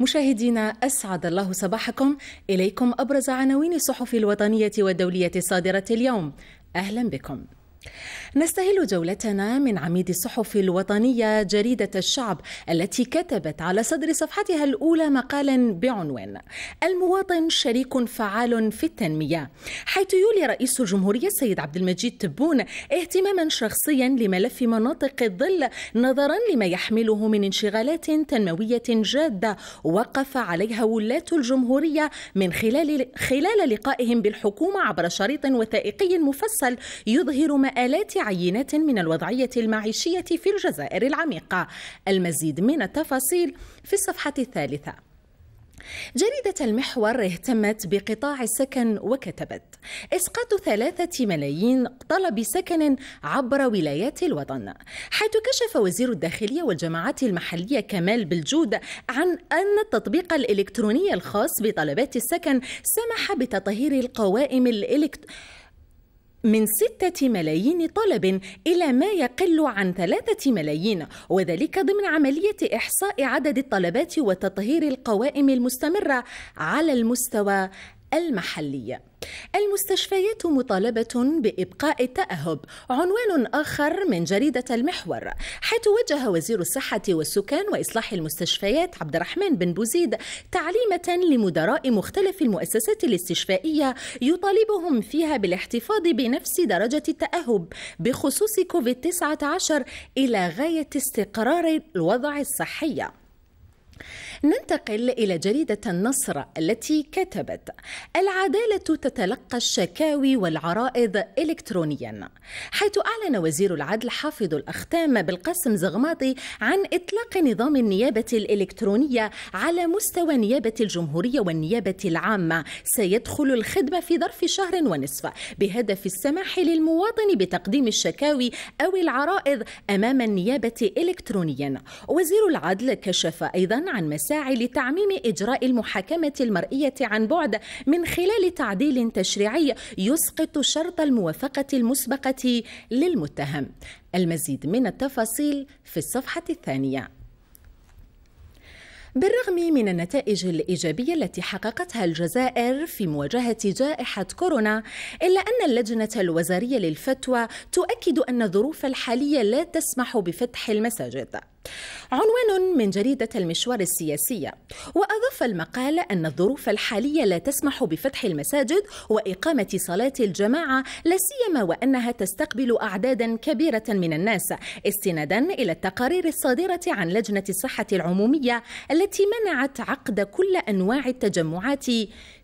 مشاهدينا أسعد الله صباحكم. إليكم أبرز عناوين الصحف الوطنية والدولية الصادرة اليوم. أهلا بكم. نستهل جولتنا من عميد الصحف الوطنية جريدة الشعب التي كتبت على صدر صفحتها الأولى مقالا بعنوان المواطن شريك فعال في التنمية. حيث يولي رئيس الجمهورية السيد عبد المجيد تبون اهتماما شخصيا لملف مناطق الظل نظرا لما يحمله من انشغالات تنموية جادة وقف عليها ولاة الجمهورية من خلال خلال لقائهم بالحكومة عبر شريط وثائقي مفصل يظهر مآلات عينات من الوضعية المعيشية في الجزائر العميقة. المزيد من التفاصيل في الصفحة الثالثة. جريدة المحور اهتمت بقطاع السكن وكتبت إسقاط ثلاثة ملايين طلب سكن عبر ولايات الوطن حيث كشف وزير الداخلية والجماعات المحلية كمال بالجود عن أن التطبيق الإلكتروني الخاص بطلبات السكن سمح بتطهير القوائم الإلكترونية من ستة ملايين طلب إلى ما يقل عن ثلاثة ملايين وذلك ضمن عملية إحصاء عدد الطلبات وتطهير القوائم المستمرة على المستوى المحلي. المستشفيات مطالبة بإبقاء التأهب. عنوان آخر من جريدة المحور. حيث وجه وزير الصحة والسكان وإصلاح المستشفيات عبد الرحمن بن بوزيد تعليمة لمدراء مختلف المؤسسات الاستشفائية يطالبهم فيها بالاحتفاظ بنفس درجة التأهب بخصوص كوفيد-19 إلى غاية استقرار الوضع الصحي. ننتقل إلى جريدة النصر التي كتبت العدالة تتلقى الشكاوي والعرائض إلكترونيا حيث أعلن وزير العدل حافظ الأختام بالقاسم زغماطي عن إطلاق نظام النيابة الإلكترونية على مستوى نيابة الجمهورية والنيابة العامة. سيدخل الخدمة في ظرف شهر ونصف بهدف السماح للمواطن بتقديم الشكاوي أو العرائض أمام النيابة إلكترونيا. وزير العدل كشف أيضا عن مساعي لتعميم إجراء المحاكمة المرئية عن بعد من خلال تعديل تشريعي يسقط شرط الموافقة المسبقة للمتهم. المزيد من التفاصيل في الصفحة الثانية. بالرغم من النتائج الإيجابية التي حققتها الجزائر في مواجهة جائحة كورونا إلا أن اللجنة الوزارية للفتوى تؤكد أن الظروف الحالية لا تسمح بفتح المساجد. عنوان من جريدة المشوار السياسية. وأضاف المقال أن الظروف الحالية لا تسمح بفتح المساجد وإقامة صلاة الجماعة لا سيما وأنها تستقبل أعدادا كبيرة من الناس استنادا إلى التقارير الصادرة عن لجنة الصحة العمومية التي منعت عقد كل أنواع التجمعات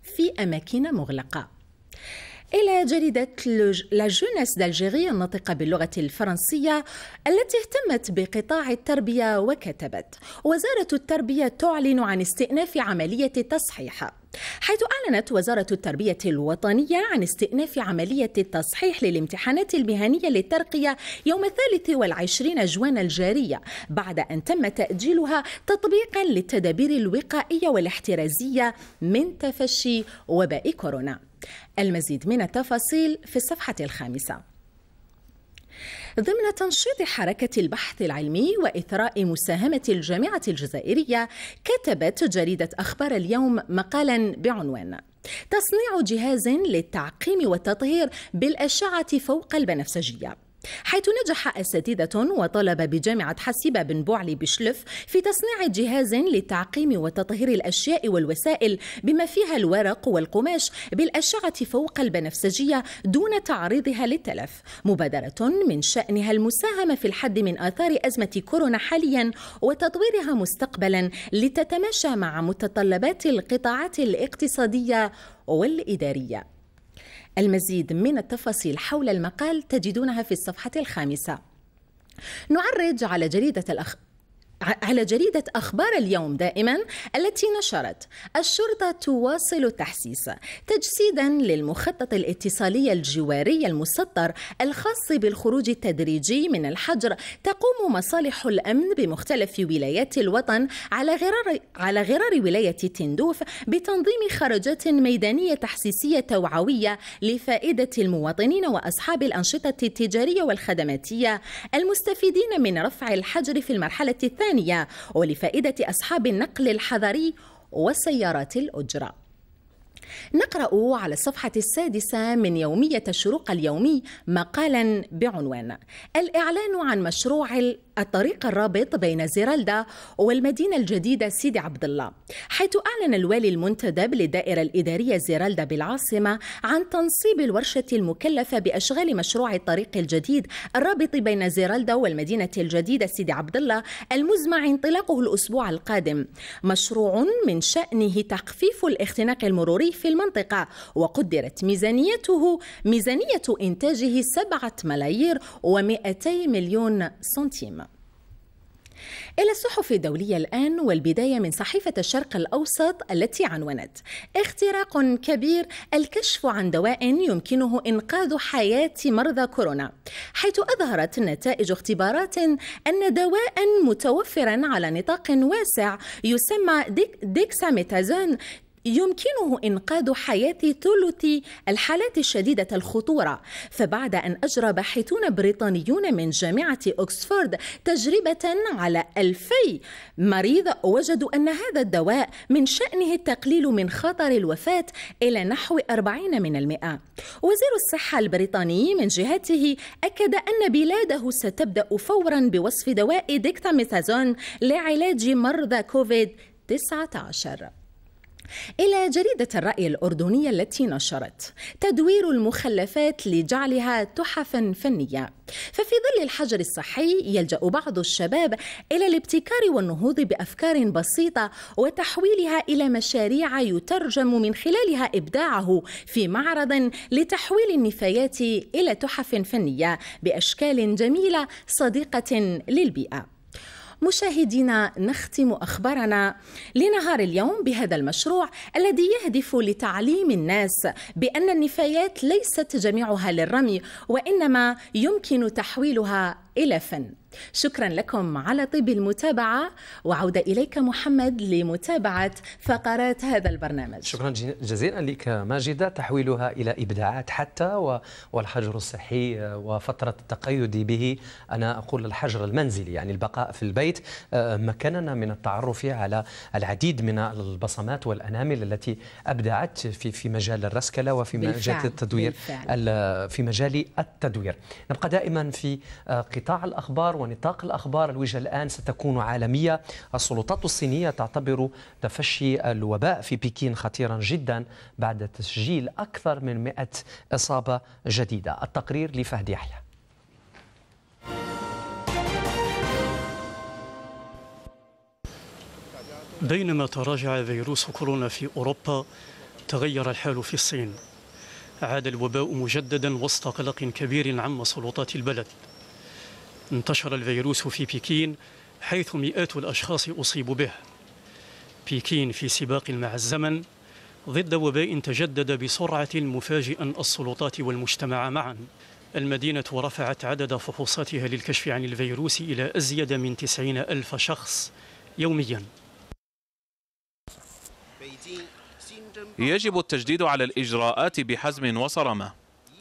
في أماكن مغلقة. إلى جريدة لا جونس دالجيري الناطقة باللغة الفرنسية التي اهتمت بقطاع التربية وكتبت وزارة التربية تعلن عن استئناف عملية تصحيح حيث أعلنت وزارة التربية الوطنية عن استئناف عملية التصحيح للامتحانات المهنية للترقية يوم الثالث والعشرين جوان الجارية بعد أن تم تأجيلها تطبيقا للتدابير الوقائية والاحترازية من تفشي وباء كورونا. المزيد من التفاصيل في الصفحة الخامسة. ضمن تنشيط حركة البحث العلمي وإثراء مساهمة الجامعة الجزائرية كتبت جريدة أخبار اليوم مقالا بعنوان تصنيع جهاز للتعقيم والتطهير بالأشعة فوق البنفسجية. حيث نجح أساتذة وطلبة بجامعة حسيبة بن بوعلي بشلف في تصنيع جهاز لتعقيم وتطهير الأشياء والوسائل بما فيها الورق والقماش بالأشعة فوق البنفسجية دون تعريضها للتلف مبادرة من شأنها المساهمة في الحد من آثار أزمة كورونا حاليا وتطويرها مستقبلا لتتماشى مع متطلبات القطاعات الاقتصادية والإدارية. المزيد من التفاصيل حول المقال تجدونها في الصفحة الخامسة. نعرج على جريدة الأخ... على جريدة أخبار اليوم دائما التي نشرت الشرطة تواصل التحسيس تجسيدا للمخطط الاتصالي الجواري المسطر الخاص بالخروج التدريجي من الحجر تقوم مصالح الأمن بمختلف ولايات الوطن على غرار على غرار ولاية تندوف بتنظيم خرجات ميدانية تحسيسية توعوية لفائدة المواطنين وأصحاب الأنشطة التجارية والخدماتية المستفيدين من رفع الحجر في المرحلة الثانية الثانية ولفائدة أصحاب النقل الحضري وسيارات الأجرة. نقرأ على الصفحة السادسة من يومية الشروق اليومي مقالا بعنوان الإعلان عن مشروع الطريق الرابط بين زيرالدا والمدينة الجديدة سيدي عبد الله حيث أعلن الوالي المنتدب للدائرة الإدارية زيرالدا بالعاصمة عن تنصيب الورشة المكلفة بأشغال مشروع الطريق الجديد الرابط بين زيرالدا والمدينة الجديدة سيدي عبد الله المزمع انطلاقه الأسبوع القادم مشروع من شأنه تخفيف الاختناق المروري في المنطقة وقدرت ميزانيته ميزانية إنتاجه سبعة ملايير ومئتي مليون سنتيم. إلى الصحف الدولية الآن والبداية من صحيفة الشرق الأوسط التي عنونت. اختراق كبير الكشف عن دواء يمكنه إنقاذ حياة مرضى كورونا حيث أظهرت نتائج اختبارات أن دواء متوفرا على نطاق واسع يسمى ديك ديكساميتازون يمكنه إنقاذ حياة ثلث الحالات الشديدة الخطورة. فبعد أن أجرى باحثون بريطانيون من جامعة أكسفورد تجربة على ألفي مريض وجدوا أن هذا الدواء من شأنه التقليل من خطر الوفاة إلى نحو 40 من المئة. وزير الصحة البريطاني من جهته أكد أن بلاده ستبدأ فورا بوصف دواء ديكتاميثازون لعلاج مرضى كوفيد 19 إلى جريدة الرأي الأردنية التي نشرت تدوير المخلفات لجعلها تحفا فنية. ففي ظل الحجر الصحي يلجأ بعض الشباب إلى الابتكار والنهوض بأفكار بسيطة وتحويلها إلى مشاريع يترجم من خلالها إبداعه في معرض لتحويل النفايات إلى تحف فنية بأشكال جميلة صديقة للبيئة. مشاهدينا نختم أخبارنا لنهار اليوم بهذا المشروع الذي يهدف لتعليم الناس بأن النفايات ليست جميعها للرمي وإنما يمكن تحويلها إلى فن. شكرا لكم على طيب المتابعة وعودة إليك محمد لمتابعة فقرات هذا البرنامج. شكرا جزيلا لك ماجدة. تحويلها إلى إبداعات حتى والحجر الصحي وفترة التقيد به. أنا أقول الحجر المنزلي يعني البقاء في البيت آه، مكننا من التعرف على العديد من البصمات والأنامل التي أبدعت في في مجال الرسكلة وفي مجال التدوير بالفعل. في مجال التدوير. نبقى دائما في آه، قطاع الأخبار ونطاق الأخبار الوجهة الآن ستكون عالمية. السلطات الصينية تعتبر تفشي الوباء في بكين خطيرا جدا بعد تسجيل أكثر من 100 إصابة جديدة. التقرير لفهد يحيى. بينما تراجع فيروس كورونا في أوروبا تغير الحال في الصين. عاد الوباء مجددا وسط قلق كبير عم سلطات البلد. انتشر الفيروس في بكين حيث مئات الأشخاص أصيبوا به. بكين في سباق مع الزمن ضد وباء تجدد بسرعة مفاجئا السلطات والمجتمع معا. المدينة رفعت عدد فحوصاتها للكشف عن الفيروس إلى أزيد من تسعين ألف شخص يوميا. يجب التجديد على الإجراءات بحزم وصرامة.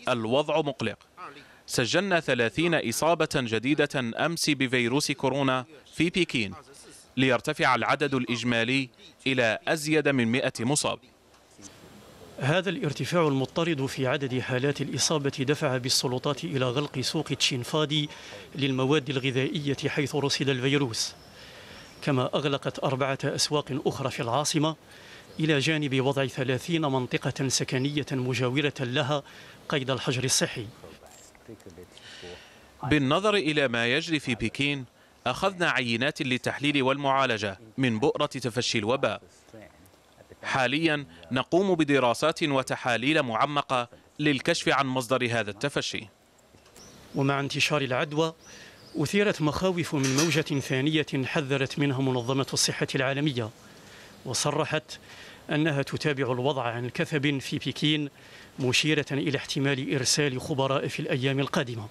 الوضع مقلق. سجلنا 30 إصابة جديدة أمس بفيروس كورونا في بكين ليرتفع العدد الإجمالي إلى أزيد من 100 مصاب. هذا الارتفاع المضطرد في عدد حالات الإصابة دفع بالسلطات إلى غلق سوق تشينفادي للمواد الغذائية حيث رصد الفيروس كما أغلقت أربعة أسواق أخرى في العاصمة إلى جانب وضع ثلاثين منطقة سكنية مجاورة لها قيد الحجر الصحي. بالنظر إلى ما يجري في بكين أخذنا عينات للتحليل والمعالجة من بؤرة تفشي الوباء. حاليا نقوم بدراسات وتحاليل معمقة للكشف عن مصدر هذا التفشي. ومع انتشار العدوى أثيرت مخاوف من موجة ثانية حذرت منها منظمة الصحة العالمية وصرحت أنها تتابع الوضع عن كثب في بكين مشيرة إلى احتمال إرسال خبراء في الأيام القادمة.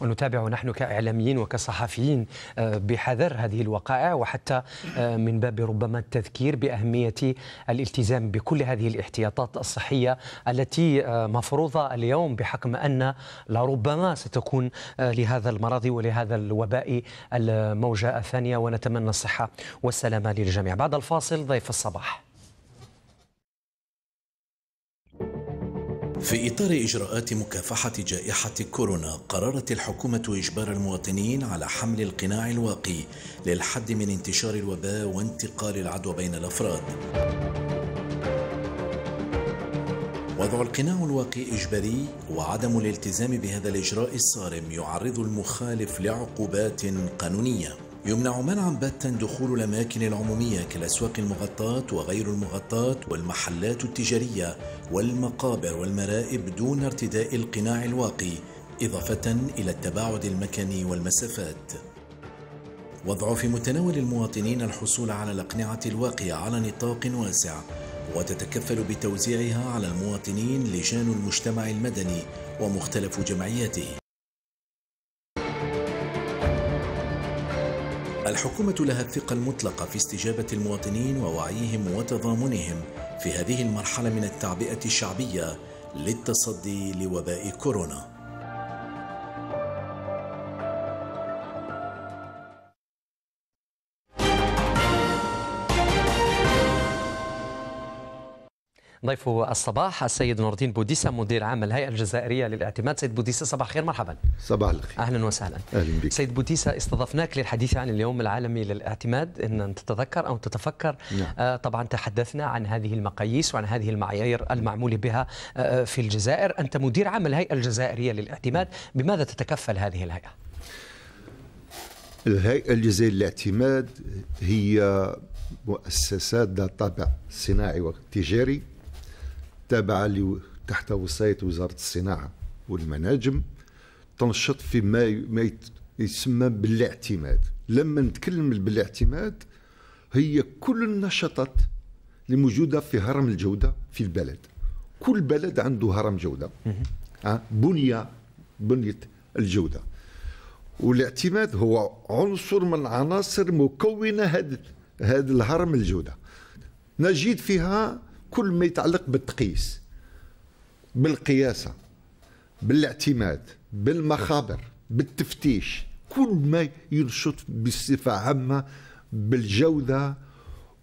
ونتابع نحن كإعلاميين وكصحفيين آه، بحذر هذه الوقائع وحتى آه، من باب ربما التذكير بأهمية الالتزام بكل هذه الاحتياطات الصحية التي آه، مفروضة اليوم بحكم أن لربما ستكون لهذا المرض ولهذا الوباء الموجة الثانية. ونتمنى الصحة والسلامة للجميع. بعد الفاصل ضيف الصباح. في إطار إجراءات مكافحة جائحة كورونا قررت الحكومة إجبار المواطنين على حمل القناع الواقي للحد من انتشار الوباء وانتقال العدوى بين الأفراد. وضع القناع الواقي إجباري وعدم الالتزام بهذا الإجراء الصارم يعرض المخالف لعقوبات قانونية. يمنع منعا باتا دخول الأماكن العمومية كالأسواق المغطاة وغير المغطاة والمحلات التجارية والمقابر والمرائب دون ارتداء القناع الواقي إضافة إلى التباعد المكاني والمسافات. وضع في متناول المواطنين الحصول على الأقنعة الواقية على نطاق واسع وتتكفل بتوزيعها على المواطنين لجان المجتمع المدني ومختلف جمعياته. الحكومة لها الثقة المطلقة في استجابة المواطنين ووعيهم وتضامنهم في هذه المرحلة من التعبئة الشعبية للتصدي لوباء كورونا. ضيف الصباح السيد نور الدين بوديسا مدير عام الهيئة الجزائرية للاعتماد. سيد بوديسا صباح الخير مرحبا. صباح الخير. أهلا وسهلا. أهلا بك. سيد بوديسا استضفناك للحديث عن اليوم العالمي للاعتماد. إن تتذكر أو تتفكر نعم. آه طبعا تحدثنا عن هذه المقاييس وعن هذه المعايير المعمول بها آه في الجزائر. أنت مدير عام الهيئة الجزائرية للاعتماد. بماذا تتكفل هذه الهيئة؟ الهيئة الجزائرية للاعتماد هي مؤسسات ذات طابع صناعي وتجاري. تابعة تحت وصاية وزارة الصناعة والمناجم. تنشط في ما ما يسمى بالاعتماد. لما نتكلم بالاعتماد هي كل النشاطات اللي موجودة في هرم الجودة في البلد. كل بلد عنده هرم جودة؟ بنية بنية الجودة. والاعتماد هو عنصر من عناصر مكونة هذا هذا الهرم الجودة. نجد فيها كل ما يتعلق بالتقييس بالقياسة بالاعتماد بالمخابر بالتفتيش كل ما ينشط بصفة عامة بالجودة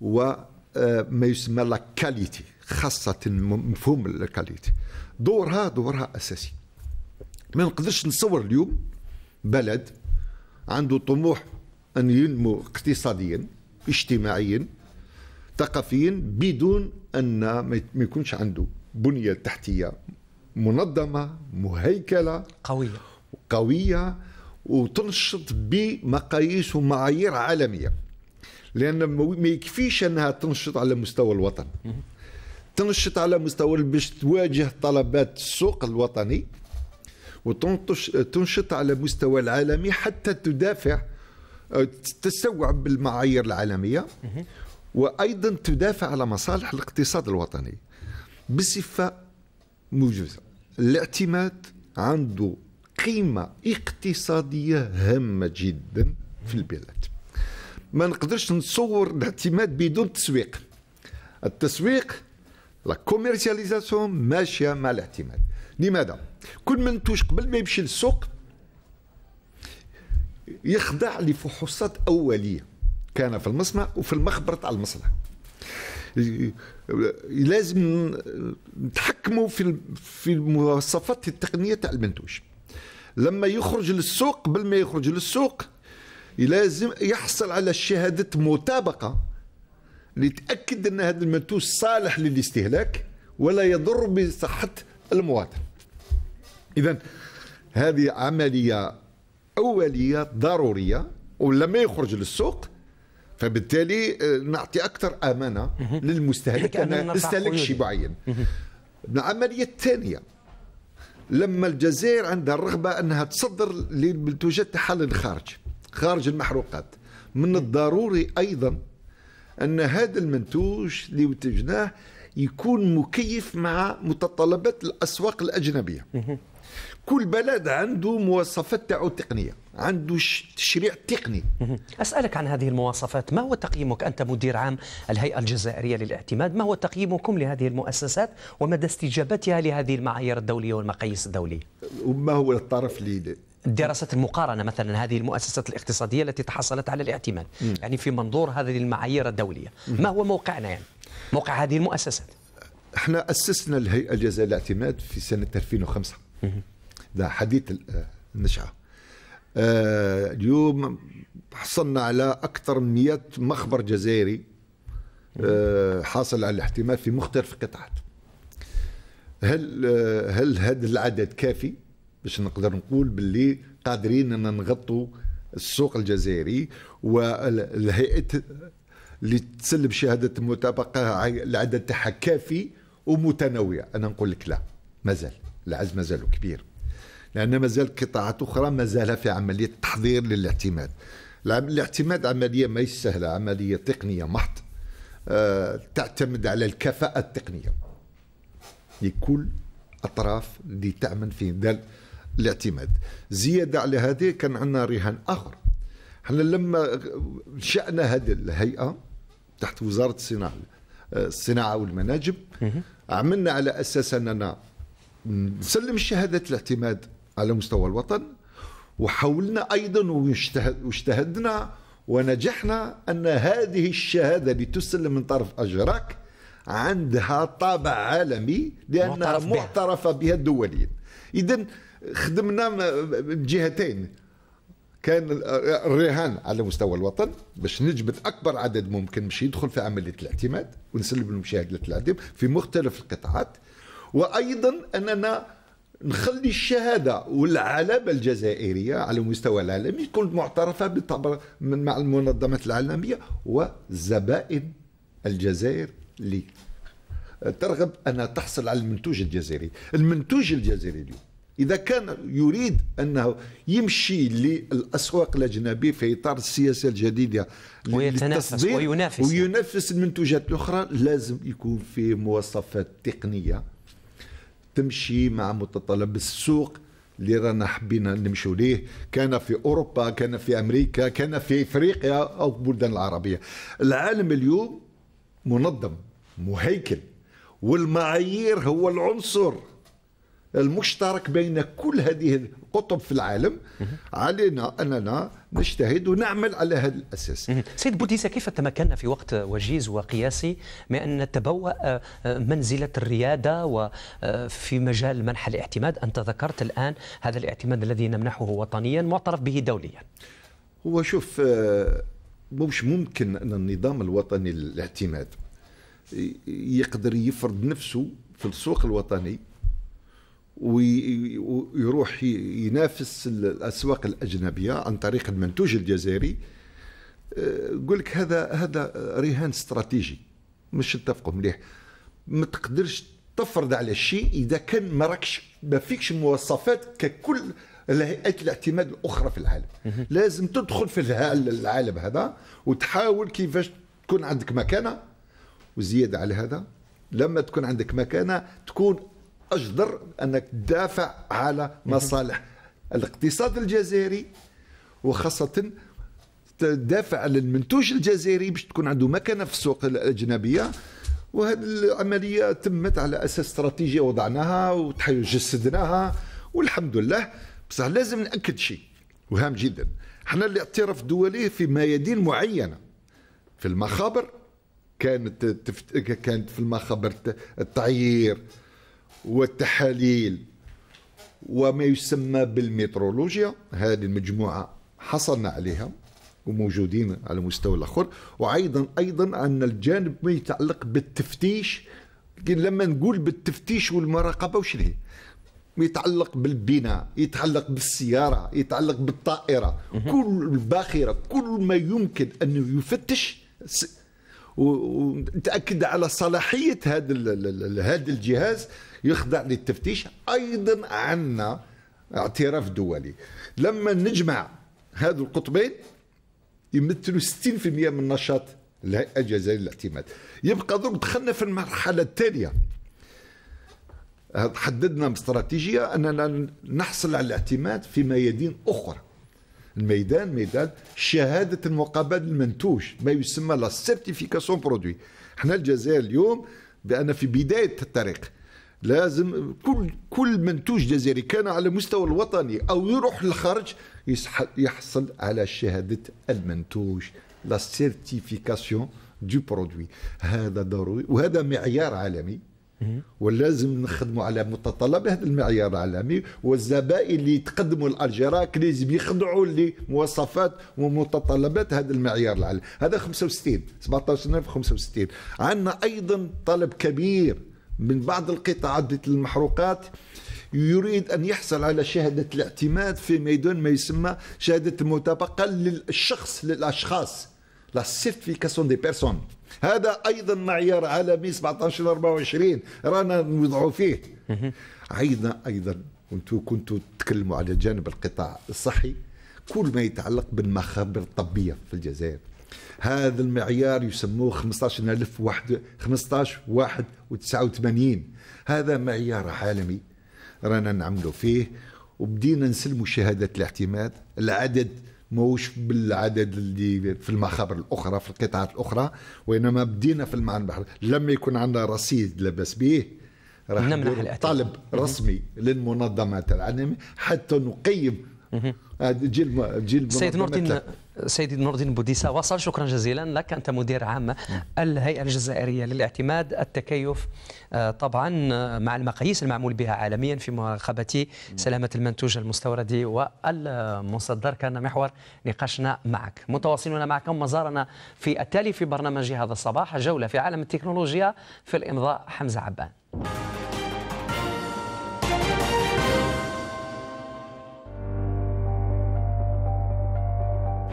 وما آه، يسمى la qualité خاصة مفهوم ال qualité دورها دورها أساسي. ما نقدرش نصور اليوم بلد عنده طموح أن ينمو اقتصاديا اجتماعيا ثقافيا بدون أن ما يكونش عنده بنية تحتية منظمة مهيكلة قوية. قوية وتنشط بمقاييس ومعايير عالمية. لأن ما يكفيش أنها تنشط على مستوى الوطن. تنشط على مستوى باش تواجه طلبات السوق الوطني وتنشط على مستوى العالمي حتى تدافع تستوعب المعايير العالمية. وأيضا تدافع على مصالح الاقتصاد الوطني بصفة موجوده الاعتماد عنده قيمة اقتصادية هامة جدا في البلاد. ما نقدرش نصور الاعتماد بدون تسويق. التسويق لا كوميرسياليزاسيون ماشية مع الاعتماد. لماذا؟ كل منتوج قبل ما يمشي للسوق يخضع لفحوصات أولية. كان في المصنع وفي المخبر تاع المصنع. لازم نتحكموا في في المواصفات التقنية تاع المنتوج. لما يخرج للسوق قبل ما يخرج للسوق لازم يحصل على شهادة مطابقة لتاكد أن هذا المنتوج صالح للاستهلاك ولا يضر بصحة المواطن. اذا هذه عملية أولية ضرورية ولما يخرج للسوق فبالتالي آه، نعطي أكثر آمانة للمستهلك انه يستهلك شيء معين العملية الثانية لما الجزائر عندها الرغبة أنها تصدر للمنتوجات تاعها للخارج خارج المحروقات. من الضروري أيضا أن هذا المنتوج اللي انتجناه يكون مكيف مع متطلبات الأسواق الأجنبية. كل بلد عنده مواصفات تاعو التقنية. عنده تشريع تقني. أسألك عن هذه المواصفات. ما هو تقييمك أنت مدير عام الهيئة الجزائرية للاعتماد؟ ما هو تقييمكم لهذه المؤسسات ومدى استجابتها لهذه المعايير الدولية والمقاييس الدولية؟ وما هو الطرف اللي دراسة المقارنة مثلا هذه المؤسسات الاقتصادية التي تحصلت على الاعتماد. م. يعني في منظور هذه المعايير الدولية. م. ما هو موقعنا يعني؟ موقع هذه المؤسسات. إحنا أسسنا الهيئة الجزائرية للاعتماد في سنة 2005 ده حديث النشأة آه اليوم حصلنا على أكثر من 100 مخبر جزائري آه حاصل على الاحتمال في مختلف القطاعات. هل آه هل هذا العدد كافي؟ باش نقدر نقول باللي قادرين أن نغطوا السوق الجزائري والهيئة اللي تسلم شهادة المطابقه العدد تاعها كافي ومتنوع. أنا نقول لك لا مازال العز مازال كبير. لأن مازال قطاعات أخرى مازالها في عملية تحضير للاعتماد. الاعتماد عملية ما سهلة عملية تقنية محض أه تعتمد على الكفاءة التقنية. لكل أطراف اللي تعمل في ذلك الاعتماد. زيادة على هذه كان عندنا رهان آخر. إحنا لما شأنا هذه الهيئة تحت وزارة الصناعه الصناعة والمناجم عملنا على أساس أننا نسلم شهادة الاعتماد على مستوى الوطن وحاولنا أيضا واجتهدنا ونجحنا أن هذه الشهادة اللي تسلم من طرف أجراك عندها طابع عالمي لأنها معترفة بها دوليا اذا خدمنا من جهتين. كان الرهان على مستوى الوطن باش نجبد أكبر عدد ممكن باش يدخل في عملية الاعتماد ونسلم لهم شهادة الاعتماد في مختلف القطاعات. وأيضا أننا نخلي الشهادة والعلامة الجزائرية على المستوى العالمي تكون معترفة بالطبع مع المنظمات العالمية وزبائن الجزائر اللي ترغب انها تحصل على المنتوج الجزائري، المنتوج الجزائري اليوم إذا كان يريد أنه يمشي للأسواق الأجنبية في إطار السياسة الجديدة ويتنافس وينافس. وينافس المنتوجات الأخرى لازم يكون في مواصفات تقنية تمشي مع متطلب السوق اللي رانا حبينا نمشوا ليه. كان في أوروبا كان في أمريكا كان في إفريقيا أو البلدان العربية. العالم اليوم منظم مهيكل والمعايير هو العنصر. المشترك بين كل هذه القطب في العالم علينا أننا نجتهد ونعمل على هذا الأساس. سيد بوديسا كيف تمكنا في وقت وجيز وقياسي من أن نتبوأ آه، منزلة الريادة وفي مجال منح الاعتماد؟ أنت ذكرت الآن هذا الاعتماد الذي نمنحه وطنيا معترف به دوليا. هو شوف آه، مش ممكن أن النظام الوطني للاعتماد يقدر يفرض نفسه في السوق الوطني ويروح ينافس الأسواق الأجنبية عن طريق المنتوج الجزائري. يقول لك هذا هذا رهان استراتيجي مش اتفقوا مليح. ما تقدرش تفرض على الشيء إذا كان ما راكش ما فيكش مواصفات ككل الهيئات الاعتماد الأخرى في العالم. لازم تدخل في العالم هذا وتحاول كيفاش تكون عندك مكانة. وزيادة على هذا لما تكون عندك مكانة تكون أجدر أنك تدافع على مصالح الاقتصاد الجزائري وخاصة تدافع على المنتوج الجزائري باش تكون عنده مكانة في السوق الأجنبية. وهذه العملية تمت على أساس استراتيجية وضعناها وجسدناها والحمد لله. بصح لازم نأكد شيء وهام جدا. إحنا الاعتراف الدولي في ميادين معينة. في المخابر كانت كانت في المخابر التعيير والتحاليل وما يسمى بالميترولوجيا. هذه المجموعة حصلنا عليها وموجودين على مستوى الآخر. وأيضا أيضا عندنا الجانب ما يتعلق بالتفتيش. لما نقول بالتفتيش والمراقبة وش هي؟ يتعلق بالبناء يتعلق بالسيارة يتعلق بالطائرة. كل الباخرة كل ما يمكن أنه يفتش ونتأكد على صلاحية هذا هذا الجهاز. يخضع للتفتيش أيضا عندنا اعتراف دولي. لما نجمع هذو القطبين يمثلوا 60% من نشاط الهيئة الجزائرية للاعتماد. يبقى ضرب دخلنا في المرحلة التالية. حددنا استراتيجيه أننا نحصل على الاعتماد في ميادين أخرى. الميدان ميدان شهادة المطابقة المنتوج ما يسمى la certification produit إحنا الجزائر اليوم بأن في بداية الطريق لازم كل كل منتوج جزائري كان على مستوى الوطني أو يروح للخارج يحصل على شهادة المنتوج la certification de produit هذا ضروري وهذا معيار عالمي. ولازم نخدموا على متطلب هذا المعيار العالمي. والزبائن اللي يتقدموا ل ALGERAC لازم يخضعوا لمواصفات ومتطلبات هذا المعيار العالمي. هذا 65 17 65 عندنا أيضا طلب كبير. من بعض القطاعات المحروقات يريد أن يحصل على شهادة الاعتماد في ميدان ما يسمى شهادة المطابقة للشخص للأشخاص la certification des personnes هذا أيضا معيار عالمي 17 24 رانا نوضعوا فيه. أيضا أيضا كنتوا كنتوا تتكلموا على جانب القطاع الصحي. كل ما يتعلق بالمخابر الطبية في الجزائر. هذا المعيار يسموه 15000 واحد 15 واحد و89 هذا معيار عالمي رانا نعملوا فيه وبدينا نسلموا شهادة الاعتماد العدد موش بالعدد اللي في المخابر الأخرى في القطاعات الأخرى وإنما بدينا في المعنى البحر لما يكون عندنا رصيد لاباس به راح طلب رسمي للمنظمات العالمية حتى نقيم جيل جيل سيد نور الدين سيدي نور الدين بوديسا وصل شكرا جزيلا لك أنت مدير عام الهيئة الجزائرية للاعتماد التكيف آه، طبعا آه، مع المقاييس المعمول بها عالميا في مراقبة سلامة المنتوج المستورد والمصدر. كان محور نقاشنا معك. متواصلون معكم مزارنا في التالي في برنامج هذا الصباح جولة في عالم التكنولوجيا في الإمضاء حمزة عبان.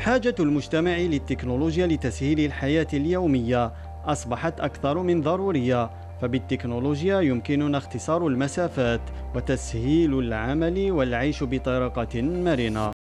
حاجة المجتمع للتكنولوجيا لتسهيل الحياة اليومية أصبحت أكثر من ضرورية فبالتكنولوجيا يمكننا اختصار المسافات وتسهيل العمل والعيش بطريقة مرنة.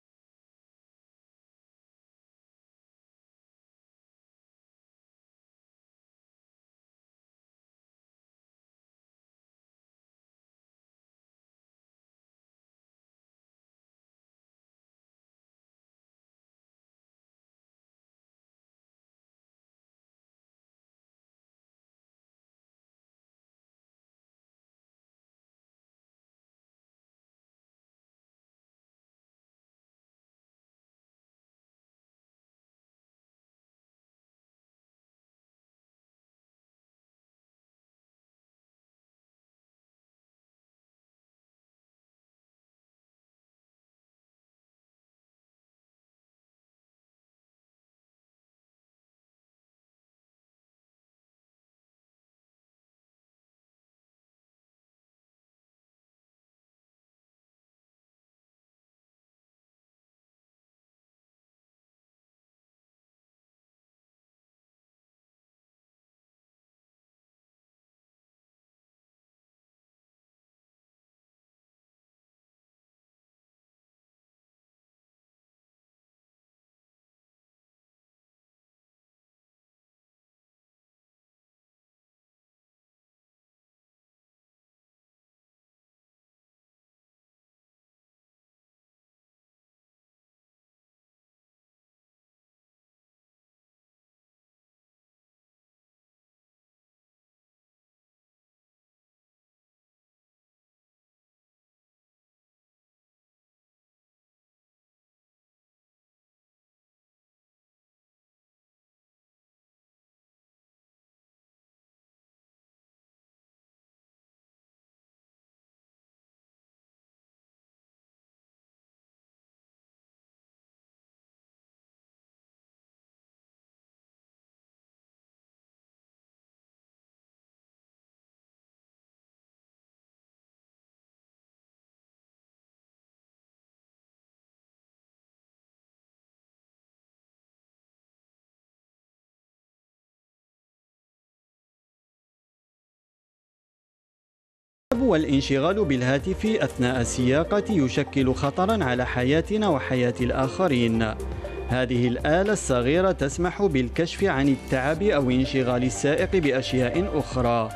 والانشغال بالهاتف أثناء السياقة يشكل خطرا على حياتنا وحياة الآخرين. هذه الآلة الصغيرة تسمح بالكشف عن التعب أو انشغال السائق بأشياء أخرى.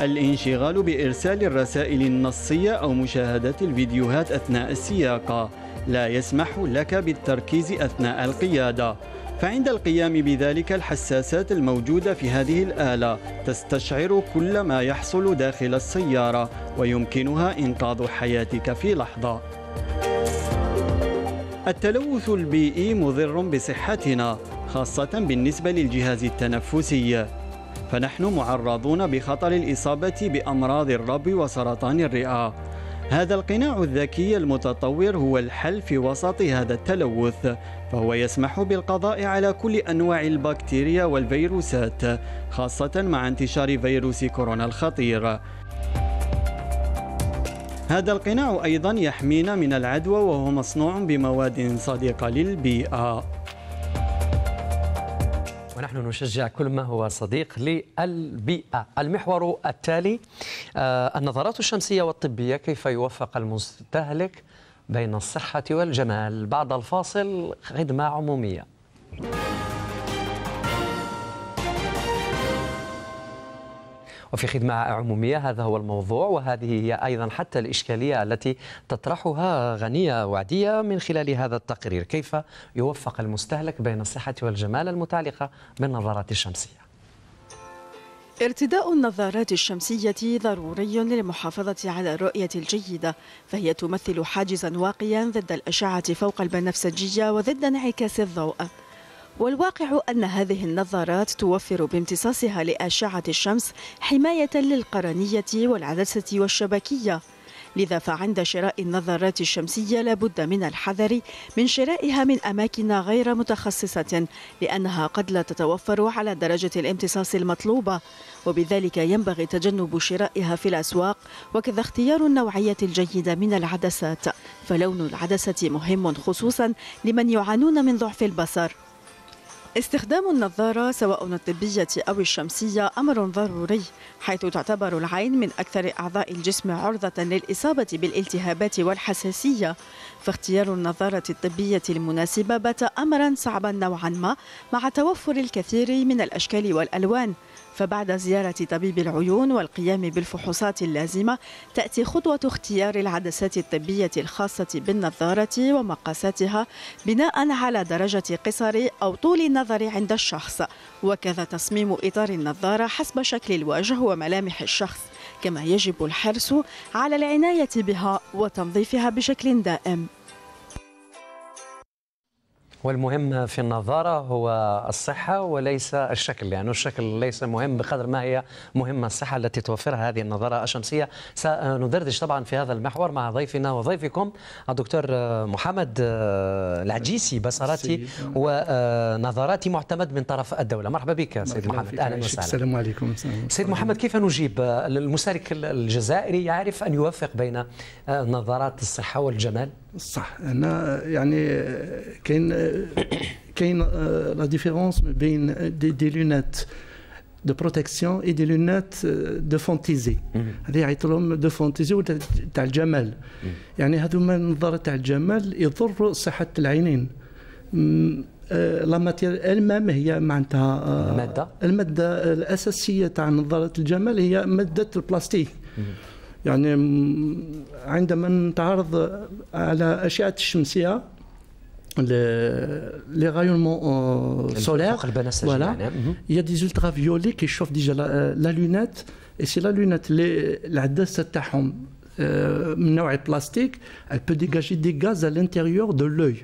الانشغال بإرسال الرسائل النصية أو مشاهدة الفيديوهات أثناء السياقة لا يسمح لك بالتركيز أثناء القيادة. فعند القيام بذلك الحساسات الموجودة في هذه الآلة تستشعر كل ما يحصل داخل السيارة ويمكنها إنقاذ حياتك في لحظة. التلوث البيئي مضر بصحتنا خاصة بالنسبة للجهاز التنفسي. فنحن معرضون بخطر الإصابة بأمراض الرب وسرطان الرئة. هذا القناع الذكي المتطور هو الحل في وسط هذا التلوث فهو يسمح بالقضاء على كل أنواع البكتيريا والفيروسات خاصة مع انتشار فيروس كورونا الخطير. هذا القناع أيضا يحمينا من العدوى وهو مصنوع بمواد صديقة للبيئة. ونحن نشجع كل ما هو صديق للبيئة. المحور التالي آه النظارات الشمسية والطبية كيف يوفق المستهلك بين الصحة والجمال؟ بعد الفاصل خدمة عمومية. وفي خدمة عمومية هذا هو الموضوع. وهذه هي أيضا حتى الإشكالية التي تطرحها غنية وعدية من خلال هذا التقرير. كيف يوفق المستهلك بين الصحة والجمال المتعلقة بالنظارات الشمسية؟ ارتداء النظارات الشمسية ضروري للمحافظة على الرؤية الجيدة فهي تمثل حاجزا واقيا ضد الأشعة فوق البنفسجية وضد انعكاس الضوء. والواقع أن هذه النظارات توفر بامتصاصها لأشعة الشمس حماية للقرنية والعدسة والشبكية. لذا فعند شراء النظارات الشمسية لابد من الحذر من شرائها من أماكن غير متخصصة لأنها قد لا تتوفر على درجة الامتصاص المطلوبة. وبذلك ينبغي تجنب شرائها في الأسواق وكذا اختيار النوعية الجيدة من العدسات. فلون العدسة مهم خصوصا لمن يعانون من ضعف البصر. استخدام النظارة سواء الطبية أو الشمسية أمر ضروري حيث تعتبر العين من أكثر أعضاء الجسم عرضة للإصابة بالالتهابات والحساسية. فاختيار النظارة الطبية المناسبة بات أمرا صعبا نوعا ما مع توفر الكثير من الأشكال والألوان. فبعد زيارة طبيب العيون والقيام بالفحوصات اللازمة تأتي خطوة اختيار العدسات الطبية الخاصة بالنظارة ومقاساتها بناء على درجة قصر أو طول النظر عند الشخص. وكذا تصميم إطار النظارة حسب شكل الوجه وملامح الشخص كما يجب الحرص على العناية بها وتنظيفها بشكل دائم. والمهم في النظارة هو الصحة وليس الشكل يعني الشكل ليس مهم بقدر ما هي مهمة. الصحة التي توفرها هذه النظارة الشمسية. سندردش طبعا في هذا المحور مع ضيفنا وضيفكم الدكتور محمد العجيسي بصراتي ونظاراتي معتمد من طرف الدولة. مرحبا بك سيد محمد. أهلا وسهلا. السلام عليكم. سيد محمد كيف نجيب؟ المستهلك الجزائري يعرف أن يوفق بين نظارات الصحة والجمال؟ صح. أنا يعني كاين كاين la différence بين des, des lunettes de protection et des lunettes de fantaisie هذه يعيط لهم de fantaisie ولا تاع الجمال يعني هذوما النظاره تاع الجمال يضر صحه العينين la matière elle-même هي معناتها الماده الماده الاساسيه تاع نظاره الجمال هي ماده البلاستيك يعني عندما نتعرض على أشعة les rayonnements euh, solaires, voilà, il y a des ultraviolets qui chauffent déjà la, euh, lunette, et c'est la lunette, les, من نوع البلاستيك elle peut dégager des gaz à l'intérieur de l'œil.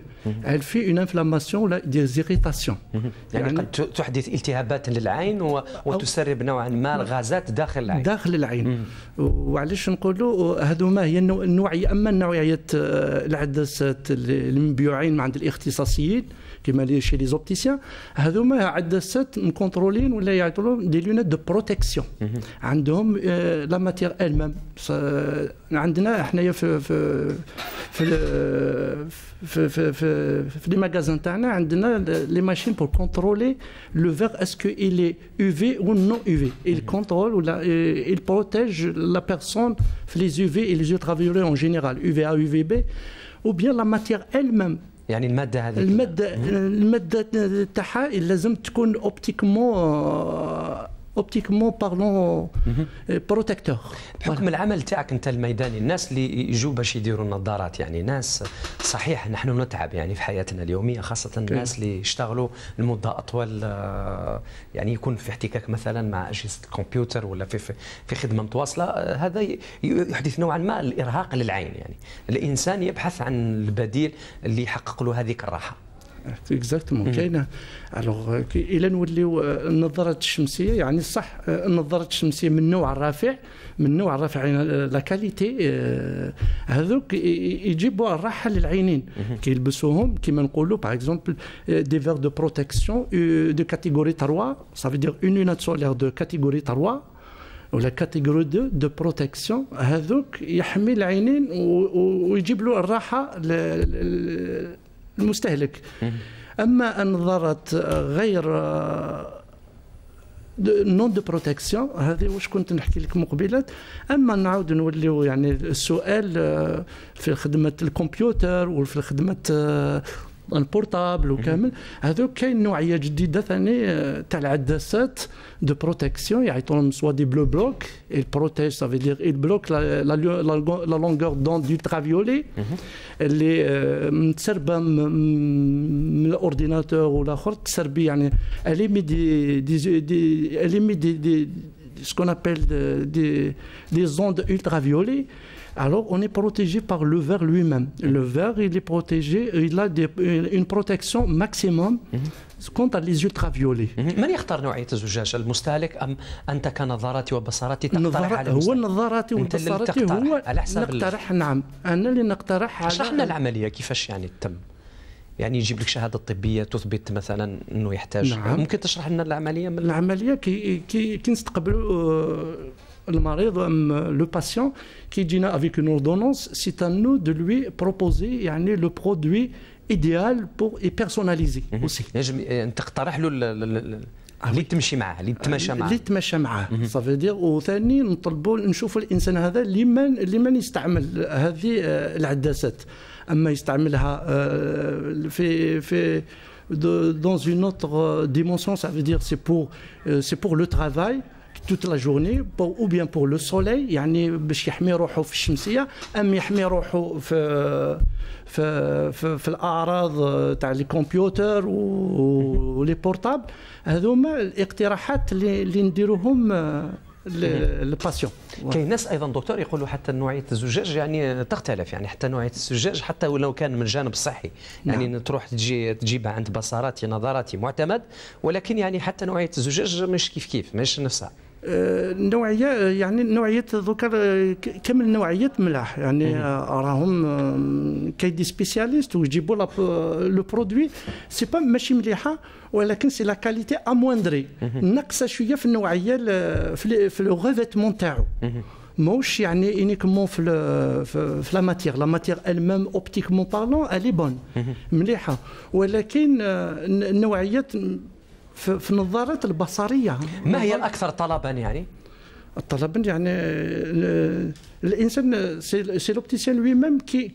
Elle fait une inflammation des irritations. يعني, يعني قد تحدث التهابات للعين وتسرب نوعا ما الغازات داخل العين. داخل العين. وعلاش نقولوا هذوما هي النوعيه أما نوعيه العدسات المبيوعين عند الاختصاصيين كما شي les opticiens هذوما عدسات مكونترولين ولا يعطوا des lunettes de protection. عندهم la matière elle-même عندنا حنايا في في في في في في, في les magasins تاعنا عندنا les machines pour contrôler le verre est-ce que il est UV ou non UV il contrôle ولا il protège la personne في les UV et les ultraviolets en général. UVA UVB ou bien la matière elle-même يعني المادة هذه الماده المادة تاعها لازم تكون optiquement optiquement parlant protecteur بحكم العمل تاعك انت الميداني الناس اللي يجوا باش يديروا النظارات يعني ناس صحيح نحن نتعب يعني في حياتنا اليومية خاصة الناس اللي يشتغلوا لمدة أطول يعني يكون في احتكاك مثلا مع أجهزة الكمبيوتر ولا في في خدمة متواصلة هذا يحدث نوعا ما الإرهاق للعين يعني. الإنسان يبحث عن البديل اللي يحقق له هذيك الراحة. exactement كاينة alors إلى نوليو النظارات الشمسية يعني صح النظارات الشمسية من النوع الرافع من النوع الرافع la qualité هذوك يجيبوا الراحة للعينين. كيلبسوهم كيما نقولوا par exemple des verres de protection de catégorie 3 ça veut dire une lunette solaire de catégorie 3 ولا catégorie 2 de protection هذوك يحمي العينين ويجيب له الراحة للمستهلك أما النظارات غير non de protection هذه واش كنت نحكي لك مقبيلات أما نعاود نوليو يعني السؤال آه، في خدمة الكمبيوتر وفي خدمة آه، ال portable وكامل هذوك كاين نوعيه جديده ثاني آه، تاع العدسات de protection يعيطوا لهم soit des blue block il protège ça veut dire il bloque la, la, la, la longueur d'onde d'ultraviolet اللي متسربه من ال ordinateur والاخر تسربي يعني il émet des des des il émet des des ce qu'on appelle des, des ondes ultraviolets alors on est protégé par le verre lui-même. Le verre, il est protégé, il a des, une protection maximum contre les ultraviolets. من يختار نوعية الزجاج المستهلك أم أنت كنظاراتي وبصراتي تقترح على هو نظاراتي وبصراتي هو على حساب نقترح نعم. أنا اللي نقترح على اشرح لنا العملية؟ كيفاش يعني تم يعني يجيب لك شهادة طبية تثبت مثلا إنه يحتاج. نعم. ممكن تشرح لنا العملية من العملية كي كي, كي نستقبلوا المريض ام le patient كيجينا avec une ordonnance c'est à nous de lui proposer يعني le produit idéal pour et personnalisé aussi يجب تقترح له اللي تمشي معاه اللي تماشى معاه اللي تماشى معاه ça veut dire وثاني نطلبوا نشوفوا الإنسان هذا لمن لمن يستعمل هذه العداسات أما يستعملها في في dans une autre dimension ça veut dire c'est pour c'est pour le travail. Toute la journée ou bien pour le soleil يعني باش يحمي روحه في الشمسية أم يحمي روحه في في في, في الأعراض تاع les كمبيوتر و les portables. هذوما الاقتراحات اللي, اللي نديروهم ال patient كاين ناس أيضا دكتور يقولوا حتى نوعية الزجاج يعني تختلف يعني حتى نوعية الزجاج حتى ولو كان من جانب صحي. يعني نعم. تروح تجي تجيبها عند بصراتي نظراتي معتمد ولكن يعني حتى نوعية الزجاج مش كيف كيف مش نفسها. النوعيه يعني نوعية دوكا كامل النوعيات ملاح. يعني راهم كاين des spécialistes ويجيبوا le produit. c'est pas ماشي مليحة ولكن c'est la qualité amoindrie ناقصة شوية في النوعية في le revêtement تاعو. موش يعني uniquement في في la matière la matière elle-même optiquement parlant elle est bonne مليحة. ولكن النوعيات في النظارات البصرية. ما هي الأكثر طلبا يعني؟ طلبا يعني الإنسان c'est l'opticien lui-même qui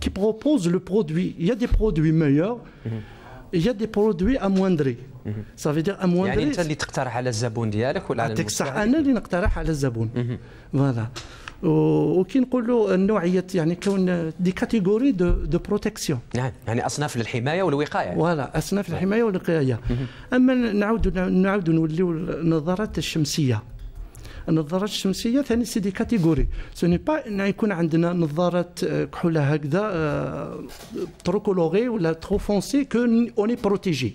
qui propose le produit y a des produits meilleurs y a des produits amoindris ça veut dire amoindris يعني أنت اللي تقترح على الزبون ديالك ولا على المستهلك؟ أنا اللي نقترح على الزبون. voilà وكي نقولوا النوعيه يعني كاين des catégories de de protection نعم يعني أصناف للحماية والوقاية. voilà أصناف الحمايه والوقاية. أما نعود نعود نوليو النظارات الشمسية. النظارات الشمسية ثاني c'est des catégories. ce n'est pas يكون عندنا نظارات كحوله هكذا trop colorées ولا trop foncées qu'on est protégé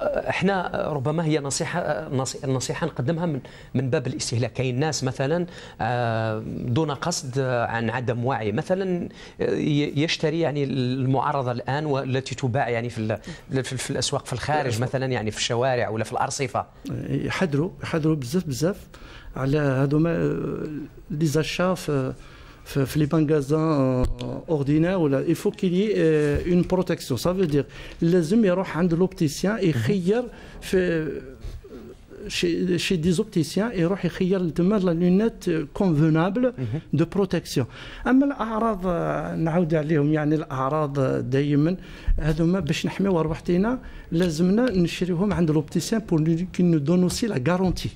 إحنا ربما هي نصيحة نصيحة نقدمها من من باب الاستهلاك. كاين ناس مثلا آه، دون قصد عن عدم وعي. مثلا آه، يشتري يعني المعارضة الآن والتي تباع يعني في في الأسواق في الخارج مثلا يعني في الشوارع ولا في الأرصفة. يحذروا يحذروا بزاف بزاف على هذوما لي زاشا في في لي ماغازان اوردينير ولا ait une protection. Ça veut dire لازم يروح عند l'opticien يخير في chez, chez des opticiens يروح يخير تما la lunette convenable de protection اما الاعراض نعاود عليهم يعني الاعراض دائما هذوما باش نحميو ارواحنا لازمنا نشريوهم عند l'opticien pour qu'il nous donne aussi la garantie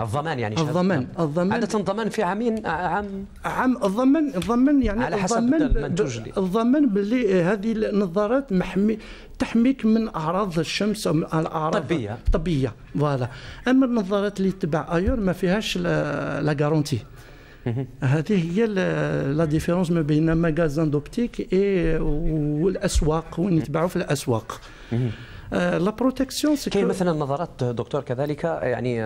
الضمان يعني الضمان. الضمان. عادة الضمان في عامين عام. عام الضمان الضمان يعني على حسب المنتوج الضمان باللي هذه النظارات محمي تحميك من أعراض الشمس أو الاعراض الطبيه الطبيه voilà. أما النظارات اللي تباع ailleurs ما فيهاش la garantie هذه هي la différence ما بين magasin d'optique et والأسواق وين يتباعوا في الأسواق. la protection كاين مثلا نظرات دكتور كذلك يعني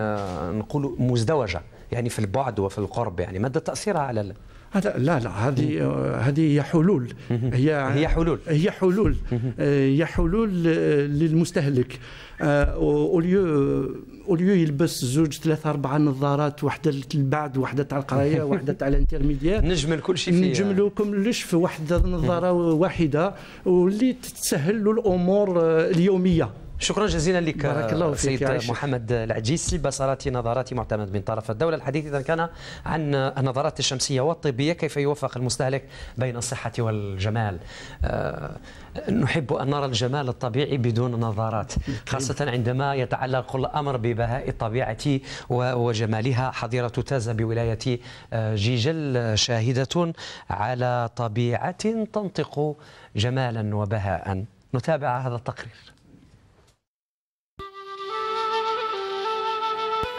نقول مزدوجة يعني في البعد وفي القرب يعني مدى تأثيرها على هذا لا لا هذه هذه هي حلول. هي هي حلول. هي حلول. هي حلول للمستهلك. au lieu au lieu يلبس زوج ثلاثة أربعة نظارات واحدة للبعد واحدة تاع القراية واحدة تاع ال intermédiaire نجمل كل شيء فيها. نجملوا كلش في واحدة نظارة واحدة واللي تسهل له الأمور اليومية. شكرا جزيلا لك بارك الله فيك سيد. محمد العجيسي بصراتي نظاراتي معتمد من طرف الدولة. الحديث إذا كان عن النظارات الشمسية والطبية كيف يوفق المستهلك بين الصحة والجمال. أه نحب أن نرى الجمال الطبيعي بدون نظارات خاصة عندما يتعلق الأمر ببهاء الطبيعة وجمالها. حظيرة تازة بولاية جيجل شاهدة على طبيعة تنطق جمالا وبهاء. نتابع هذا التقرير.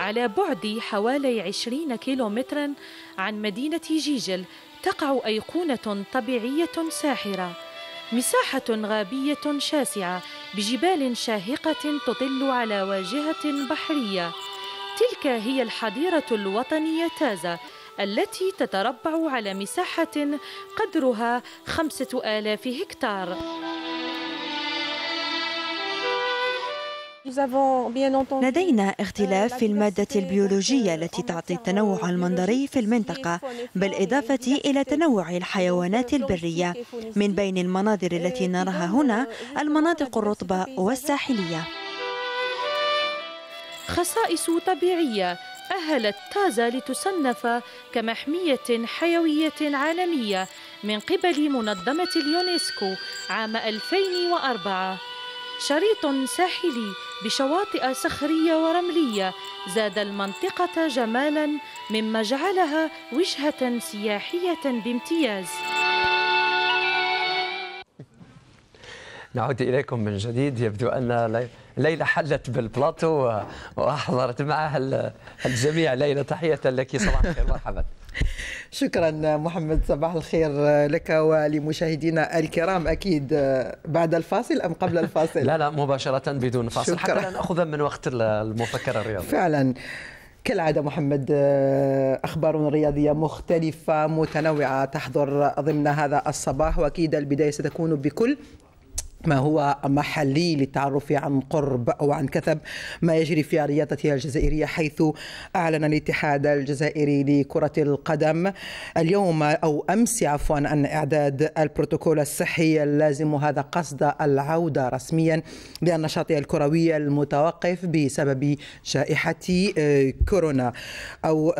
على بعد حوالي 20 كيلومترا عن مدينة جيجل تقع أيقونة طبيعية ساحرة مساحة غابية شاسعة بجبال شاهقة تطل على واجهة بحرية. تلك هي الحديرة الوطنية تازا التي تتربع على مساحة قدرها خمسة آلاف هكتار. لدينا اختلاف في المادة البيولوجية التي تعطي التنوع المنظري في المنطقة بالإضافة إلى تنوع الحيوانات البرية. من بين المناظر التي نراها هنا المناطق الرطبة والساحلية. خصائص طبيعية. أهلت تازا لتصنف كمحمية حيوية عالمية من قبل منظمة اليونسكو عام 2004 شريط ساحلي بشواطئ صخرية ورملية زاد المنطقة جمالا مما جعلها وجهة سياحية بامتياز. نعود إليكم من جديد. يبدو أن ليلى حلت بالبلاطو وأحضرت معها الجميع. ليلى تحية لك. صباح الخير. مرحبا. شكرا محمد صباح الخير لك ولمشاهدينا الكرام. أكيد بعد الفاصل أم قبل الفاصل؟ لا لا مباشرة بدون فاصل. شكرا. حتى لا ناخذ من وقت المفكر الرياضي. فعلا. كالعادة محمد أخبار رياضية مختلفة متنوعة تحضر ضمن هذا الصباح وأكيد البداية ستكون بكل ما هو محلي للتعرف عن قرب أو عن كثب ما يجري في رياضتها الجزائرية حيث أعلن الاتحاد الجزائري لكرة القدم اليوم أو أمس عفوا أن إعداد البروتوكول الصحي اللازم هذا قصد العودة رسميا للنشاط الكروي المتوقف بسبب جائحة كورونا. أو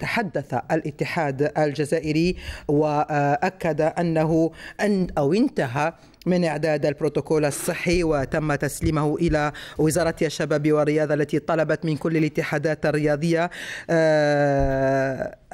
تحدث الاتحاد الجزائري وأكد أنه أن أو انتهى من إعداد البروتوكول الصحي وتم تسليمه إلى وزارة الشباب والرياضة التي طلبت من كل الاتحادات الرياضية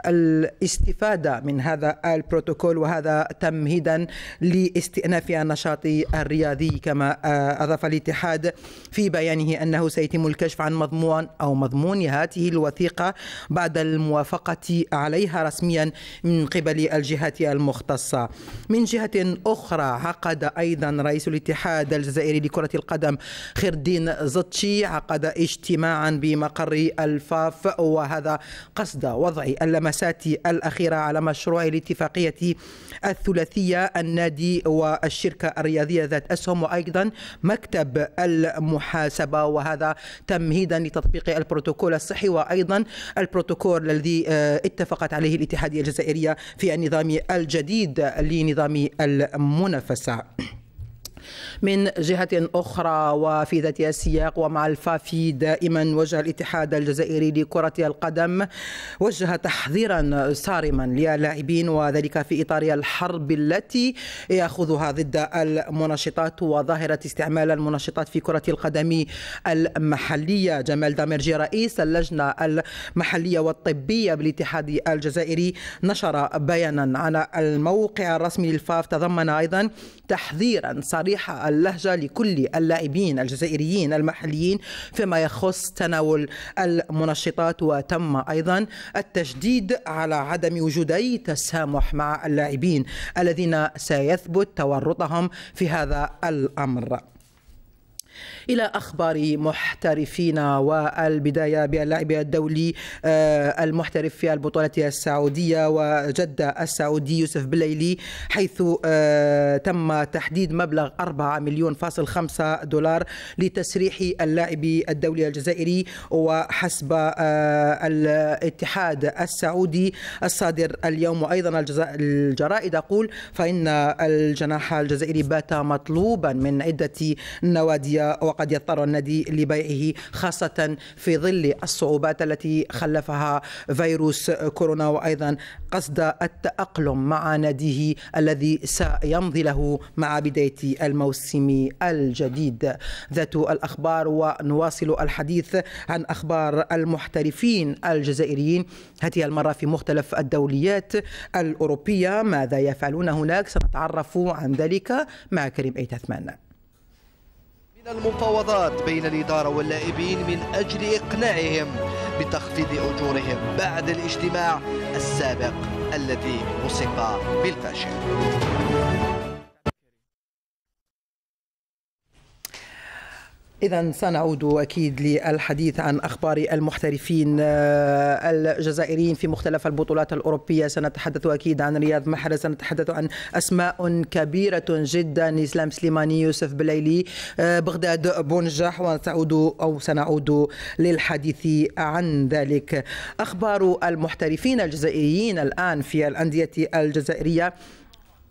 الاستفادة من هذا البروتوكول وهذا تمهيدا لاستئناف النشاط الرياضي كما أضاف الاتحاد في بيانه أنه سيتم الكشف عن مضمون أو مضمون هذه الوثيقة بعد الموافقة عليها رسميا من قبل الجهات المختصة. من جهة أخرى عقد أيضا رئيس الاتحاد الجزائري لكرة القدم خير الدين زطشي عقد اجتماعا بمقر الفاف وهذا قصد وضع اللمسات الأخيرة على مشروع الاتفاقية الثلاثية النادي والشركة الرياضية ذات أسهم وأيضا مكتب المحاسبة. وهذا تمهيدا لتطبيق البروتوكول الصحي وأيضا البروتوكول الذي اتفقت عليه الاتحادية الجزائرية في النظام الجديد لنظام المنافسة. من جهة أخرى وفي ذات السياق ومع الفافي دائما وجه الاتحاد الجزائري لكرة القدم وجه تحذيرا صارما للاعبين وذلك في إطار الحرب التي يأخذها ضد المنشطات وظاهرة استعمال المنشطات في كرة القدم المحلية. جمال دامرجي رئيس اللجنة المحلية والطبية بالاتحاد الجزائري نشر بيانا على الموقع الرسمي للفاف تضمن أيضا تحذيرا صريحا اللهجة لكل اللاعبين الجزائريين المحليين فيما يخص تناول المنشطات وتم أيضا التشديد على عدم وجود أي تسامح مع اللاعبين الذين سيثبت تورطهم في هذا الأمر. إلى أخبار محترفين والبداية باللاعب الدولي آه، المحترف في البطولة السعودية وجدة السعودي يوسف بليلي حيث آه، تم تحديد مبلغ 4 مليون فاصل 5 دولار لتسريح اللاعب الدولي الجزائري وحسب آه، الاتحاد السعودي الصادر اليوم. وأيضا الجرائد أقول فإن الجناح الجزائري بات مطلوبا من عدة نوادي وقد يضطر النادي لبيعه خاصة في ظل الصعوبات التي خلفها فيروس كورونا وأيضا قصد التأقلم مع ناديه الذي سيمضي له مع بداية الموسم الجديد. ذات الأخبار ونواصل الحديث عن أخبار المحترفين الجزائريين. هذه المرة في مختلف الدوليات الأوروبية ماذا يفعلون هناك؟ سنتعرف عن ذلك مع كريم أيتثمان المفاوضات بين الإدارة واللاعبين من أجل إقناعهم بتخفيض أجورهم بعد الاجتماع السابق الذي وصف بالفشل. إذا سنعود أكيد للحديث عن أخبار المحترفين آه، الجزائريين في مختلف البطولات الأوروبية. سنتحدث أكيد عن رياض محرز سنتحدث عن أسماء كبيرة جدا. إسلام سليماني يوسف بليلي آه، بغداد بونجح وسنعود أو سنعود للحديث عن ذلك. أخبار المحترفين الجزائريين الآن في الأندية الجزائرية.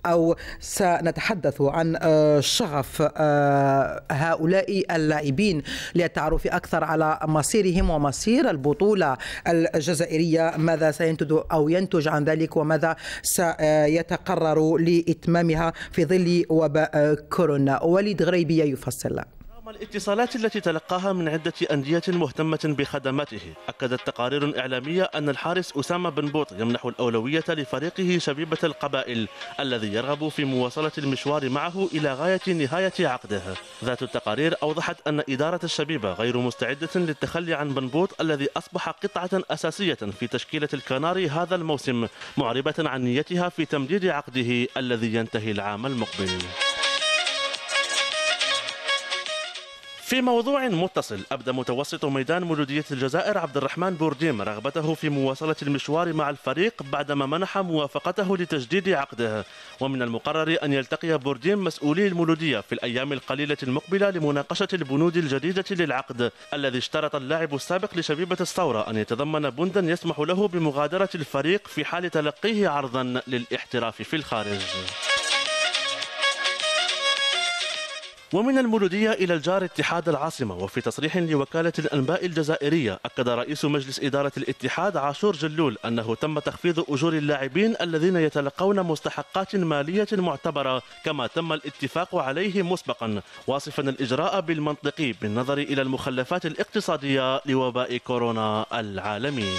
أو سنتحدث عن آه، شغف آه، هؤلاء اللاعبين للتعرف أكثر على مصيرهم ومصير البطولة الجزائرية. ماذا سينتج أو ينتج عن ذلك وماذا سيتقرر لإتمامها في ظل وباء كورونا؟ وليد غريبية يفصل. رغم الاتصالات التي تلقاها من عدة أندية مهتمة بخدماته. أكدت تقارير إعلامية أن الحارس أسامة بن بوط يمنح الأولوية لفريقه شبيبة القبائل الذي يرغب في مواصلة المشوار معه إلى غاية نهاية عقده. ذات التقارير أوضحت أن إدارة الشبيبة غير مستعدة للتخلي عن بن بوط الذي أصبح قطعة أساسية في تشكيلة الكناري هذا الموسم معربة عن نيتها في تمديد عقده الذي ينتهي العام المقبل. في موضوع متصل أبدى متوسط ميدان مولودية الجزائر عبد الرحمن بورديم رغبته في مواصلة المشوار مع الفريق بعدما منح موافقته لتجديد عقده. ومن المقرر أن يلتقي بورديم مسؤولي المولودية في الأيام القليلة المقبلة لمناقشة البنود الجديدة للعقد الذي اشترط اللاعب السابق لشبيبة الثورة أن يتضمن بندا يسمح له بمغادرة الفريق في حال تلقيه عرضا للاحتراف في الخارج. ومن المولودية إلى الجار اتحاد العاصمة وفي تصريح لوكالة الأنباء الجزائرية أكد رئيس مجلس إدارة الاتحاد عاشور جلول أنه تم تخفيض أجور اللاعبين الذين يتلقون مستحقات مالية معتبرة كما تم الاتفاق عليه مسبقا واصفا الإجراء بالمنطقي بالنظر إلى المخلفات الاقتصادية لوباء كورونا العالمي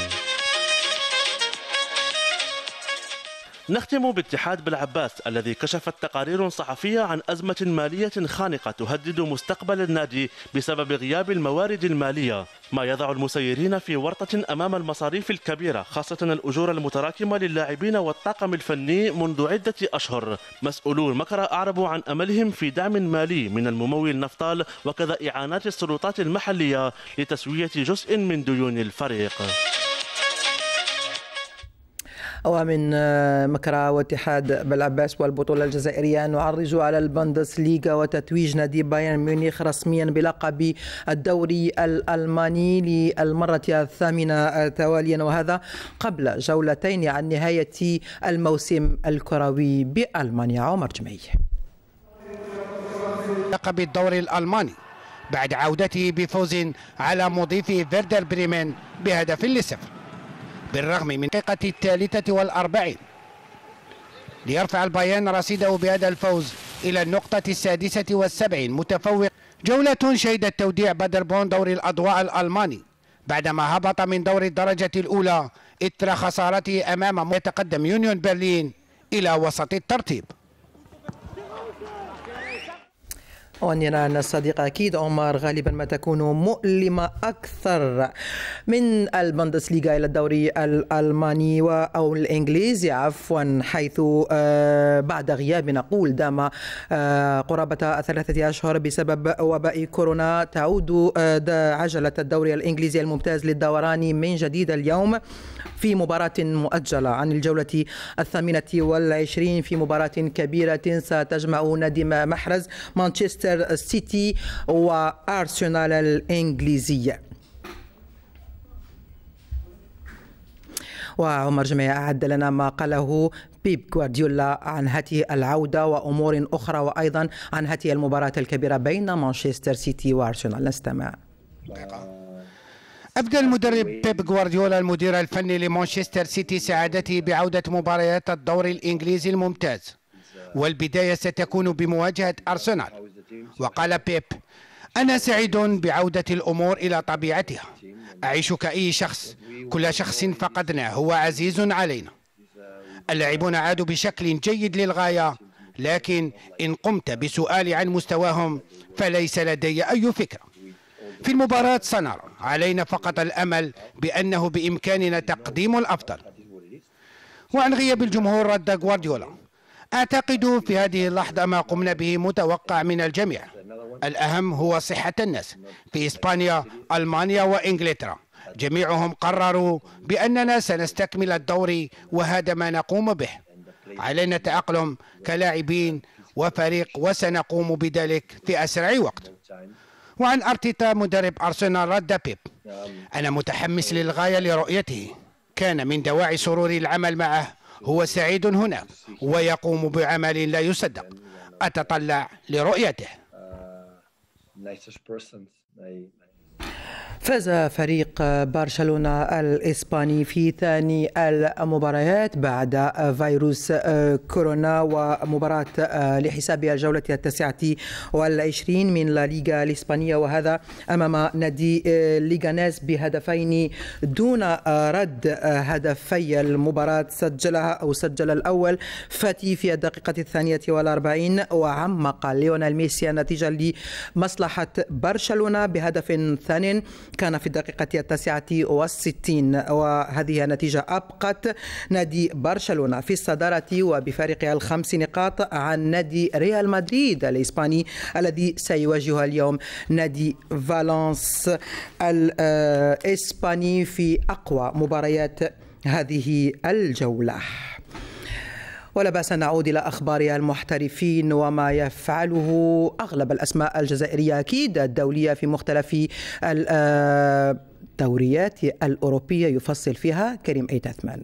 نختم باتحاد بالعباس الذي كشفت تقارير صحفية عن أزمة مالية خانقة تهدد مستقبل النادي بسبب غياب الموارد المالية. ما يضع المسيرين في ورطة أمام المصاريف الكبيرة خاصة الأجور المتراكمة للاعبين والطاقم الفني منذ عدة أشهر. مسؤولون مكرة أعربوا عن أملهم في دعم مالي من الممول نفطال وكذا إعانات السلطات المحلية لتسوية جزء من ديون الفريق. ومن آه، مكرا واتحاد بالعباس والبطولة الجزائرية نعرج على البندس ليغا وتتويج نادي بايرن ميونخ رسميا بلقب الدوري الألماني للمرة الثامنة تواليا وهذا قبل جولتين عن نهاية الموسم الكروي بألمانيا. عمر جمعي. لقب الدوري الألماني بعد عودته بفوز على مضيف فيردر بريمن بهدف لصفر. بالرغم من الدقيقة الثالثة والأربعين. ليرفع البايرن رصيده بهذا الفوز إلى النقطة السادسة والسبعين. متفوق جولة شهدت توديع بادربورن دوري الأضواء الألماني. بعدما هبط من دور الدرجة الأولى إثر خسارته أمام يتقدم يونيون برلين إلى وسط الترتيب. والنيران الصديقة أكيد عمر غالبا ما تكون مؤلمة أكثر من البوندسليغا إلى الدوري الألماني أو الإنجليزي عفوا حيث آه، بعد غياب نقول دام آه، قرابة ثلاثة أشهر بسبب وباء كورونا تعود آه، عجلة الدوري الإنجليزي الممتاز للدوران من جديد اليوم في مباراة مؤجلة عن الجولة الثامنة والعشرين في مباراة كبيرة ستجمع نادي محرز مانشستر سيتي وأرسنال الإنجليزية. وعمر جميع أعد لنا ما قاله بيب غوارديولا عن هذه العودة وأمور أخرى وأيضا عن هذه المباراة الكبيرة بين مانشستر سيتي وأرسنال. نستمع. أبدى المدرب بيب غوارديولا المدير الفني لمانشستر سيتي سعادته بعودة مباريات الدور الإنجليزي الممتاز. والبداية ستكون بمواجهة أرسنال. وقال بيب أنا سعيد بعودة الأمور إلى طبيعتها. أعيش كأي شخص كل شخص فقدناه هو عزيز علينا. اللاعبون عادوا بشكل جيد للغاية لكن إن قمت بسؤالي عن مستواهم فليس لدي أي فكرة. في المباراة سنرى علينا فقط الأمل بأنه بإمكاننا تقديم الأفضل. وعن غياب الجمهور رد غوارديولا أعتقد في هذه اللحظة ما قمنا به متوقع من الجميع. الأهم هو صحة الناس في إسبانيا ألمانيا وإنجلترا. جميعهم قرروا بأننا سنستكمل الدوري وهذا ما نقوم به. علينا التأقلم كلاعبين وفريق وسنقوم بذلك في أسرع وقت. وعن أرتيتا مدرب أرسنال رد بيب أنا متحمس للغاية لرؤيته. كان من دواعي سروري العمل معه هو سعيد هناك ويقوم بعمل لا يصدق. أتطلع لرؤيته. فاز فريق برشلونة الإسباني في ثاني المباريات بعد فيروس كورونا ومباراة لحساب الجولة التاسعة والعشرين من لا ليغا الإسبانية وهذا أمام نادي ليغانيز بهدفين دون رد. هدفي المباراة سجلها أو سجل الأول فاتي في الدقيقة الثانية والأربعين وعمق ليونيل ميسي النتيجة لمصلحة برشلونة بهدف ثاني كان في الدقيقة التاسعة والستين وهذه النتيجة أبقت نادي برشلونة في الصدارة وبفارق الخمس نقاط عن نادي ريال مدريد الإسباني الذي سيواجه اليوم نادي فالنس الإسباني في أقوى مباريات هذه الجولة. ولا بأس أن نعود إلى أخبار المحترفين وما يفعله أغلب الأسماء الجزائرية. أكيد الدولية في مختلف الدوريات الأوروبية يفصل فيها. كريم أيتاثمان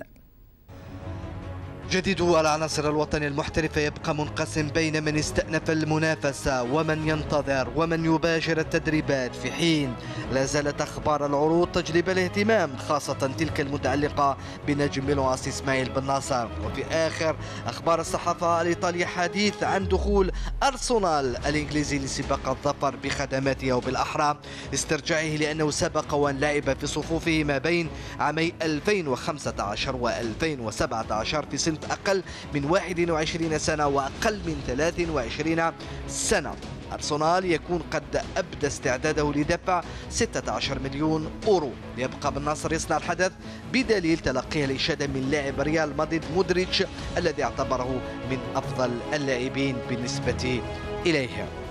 جديد العناصر الوطني المحترفة يبقى منقسم بين من استأنف المنافسة ومن ينتظر ومن يباشر التدريبات. في حين لا زالت أخبار العروض تجلب الاهتمام خاصة تلك المتعلقة بنجم بلوانس إسماعيل بن ناصر. وفي آخر أخبار الصحافة الإيطالية حديث عن دخول أرسنال الإنجليزي لسباق الظفر بخدماته وبالأحرى استرجاعه لأنه سبق وأن لعب في صفوفه ما بين عامي 2015 و 2017 في سن أقل من 21 سنة وأقل من 23 سنة. أرسنال يكون قد أبدى استعداده لدفع 16 مليون أورو. يبقى بالنصر يصنع الحدث بدليل تلقيه الإشادة من لاعب ريال مدريد مودريتش الذي اعتبره من أفضل اللاعبين بالنسبة إليه.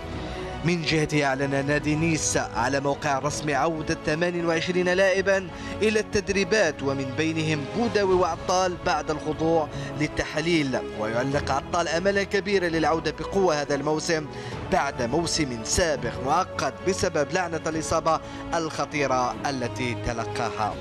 من جهته أعلن نادي نيس على موقع رسمي عودة 28 لاعبا إلى التدريبات ومن بينهم بوداوي وعطال بعد الخضوع للتحاليل ويعلق عطال أملا كبيرا للعودة بقوة هذا الموسم بعد موسم سابق معقد بسبب لعنة الإصابة الخطيرة التي تلقاها.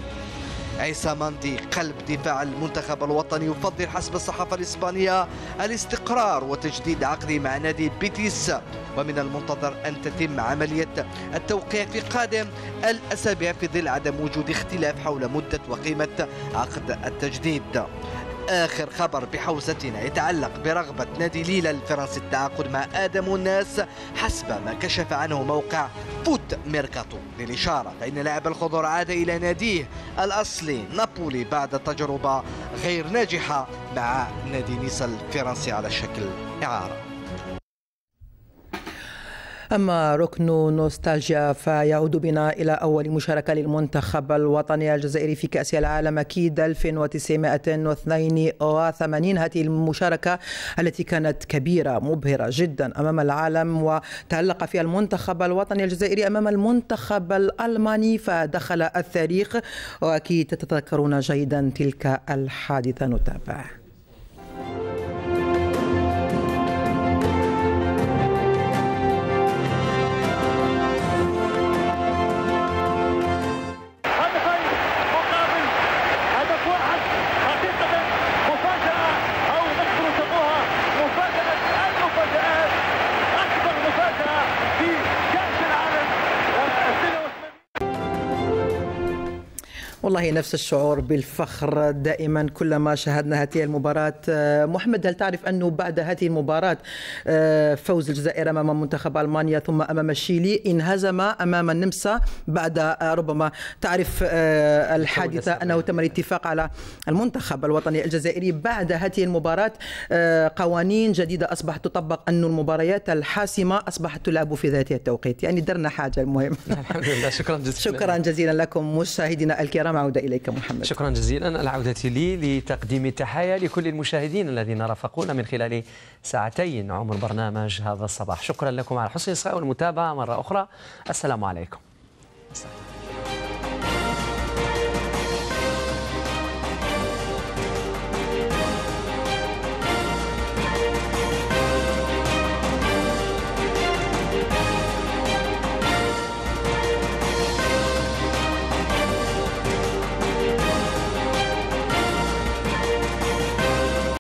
عيسى ماندي قلب دفاع المنتخب الوطني يفضل حسب الصحافة الإسبانية الاستقرار وتجديد عقده مع نادي بيتيس. ومن المنتظر أن تتم عملية التوقيع في قادم الأسابيع في ظل عدم وجود اختلاف حول مدة وقيمة عقد التجديد. آخر خبر بحوزتنا يتعلق برغبة نادي ليل الفرنسي التعاقد مع آدم أوناس حسب ما كشف عنه موقع فوت ميركاتو. للإشارة فإن لاعب الخضر عاد إلى ناديه الأصلي نابولي بعد تجربة غير ناجحة مع نادي نيس الفرنسي على شكل إعارة. أما ركن نوستالجيا فيعود بنا إلى أول مشاركة للمنتخب الوطني الجزائري في كأس العالم أكيد 1982 هذه المشاركة التي كانت كبيرة مبهرة جدا أمام العالم وتألق فيها المنتخب الوطني الجزائري أمام المنتخب الألماني فدخل التاريخ وأكيد تتذكرون جيدا تلك الحادثة. نتابع. والله نفس الشعور بالفخر دائما كلما شاهدنا هذه المباراة. محمد هل تعرف أنه بعد هذه المباراة فوز الجزائر أمام منتخب ألمانيا ثم أمام الشيلي انهزم أمام النمسا بعد ربما تعرف الحادثة أنه تم الاتفاق على المنتخب الوطني الجزائري بعد هذه المباراة. قوانين جديدة أصبحت تطبق أن المباريات الحاسمة أصبحت تلعب في ذات التوقيت. يعني درنا حاجة المهم. الحمد لله. شكرا جزيلا. شكرا جزيلا لكم مشاهدينا الكرام. عودة إليك محمد؟ شكرا جزيلا. العودة لي لتقديم التحايا لكل المشاهدين الذين رافقونا من خلال ساعتين عمر برنامج هذا الصباح. شكرا لكم على حسن الإصغاء والمتابعة مرة أخرى. السلام عليكم.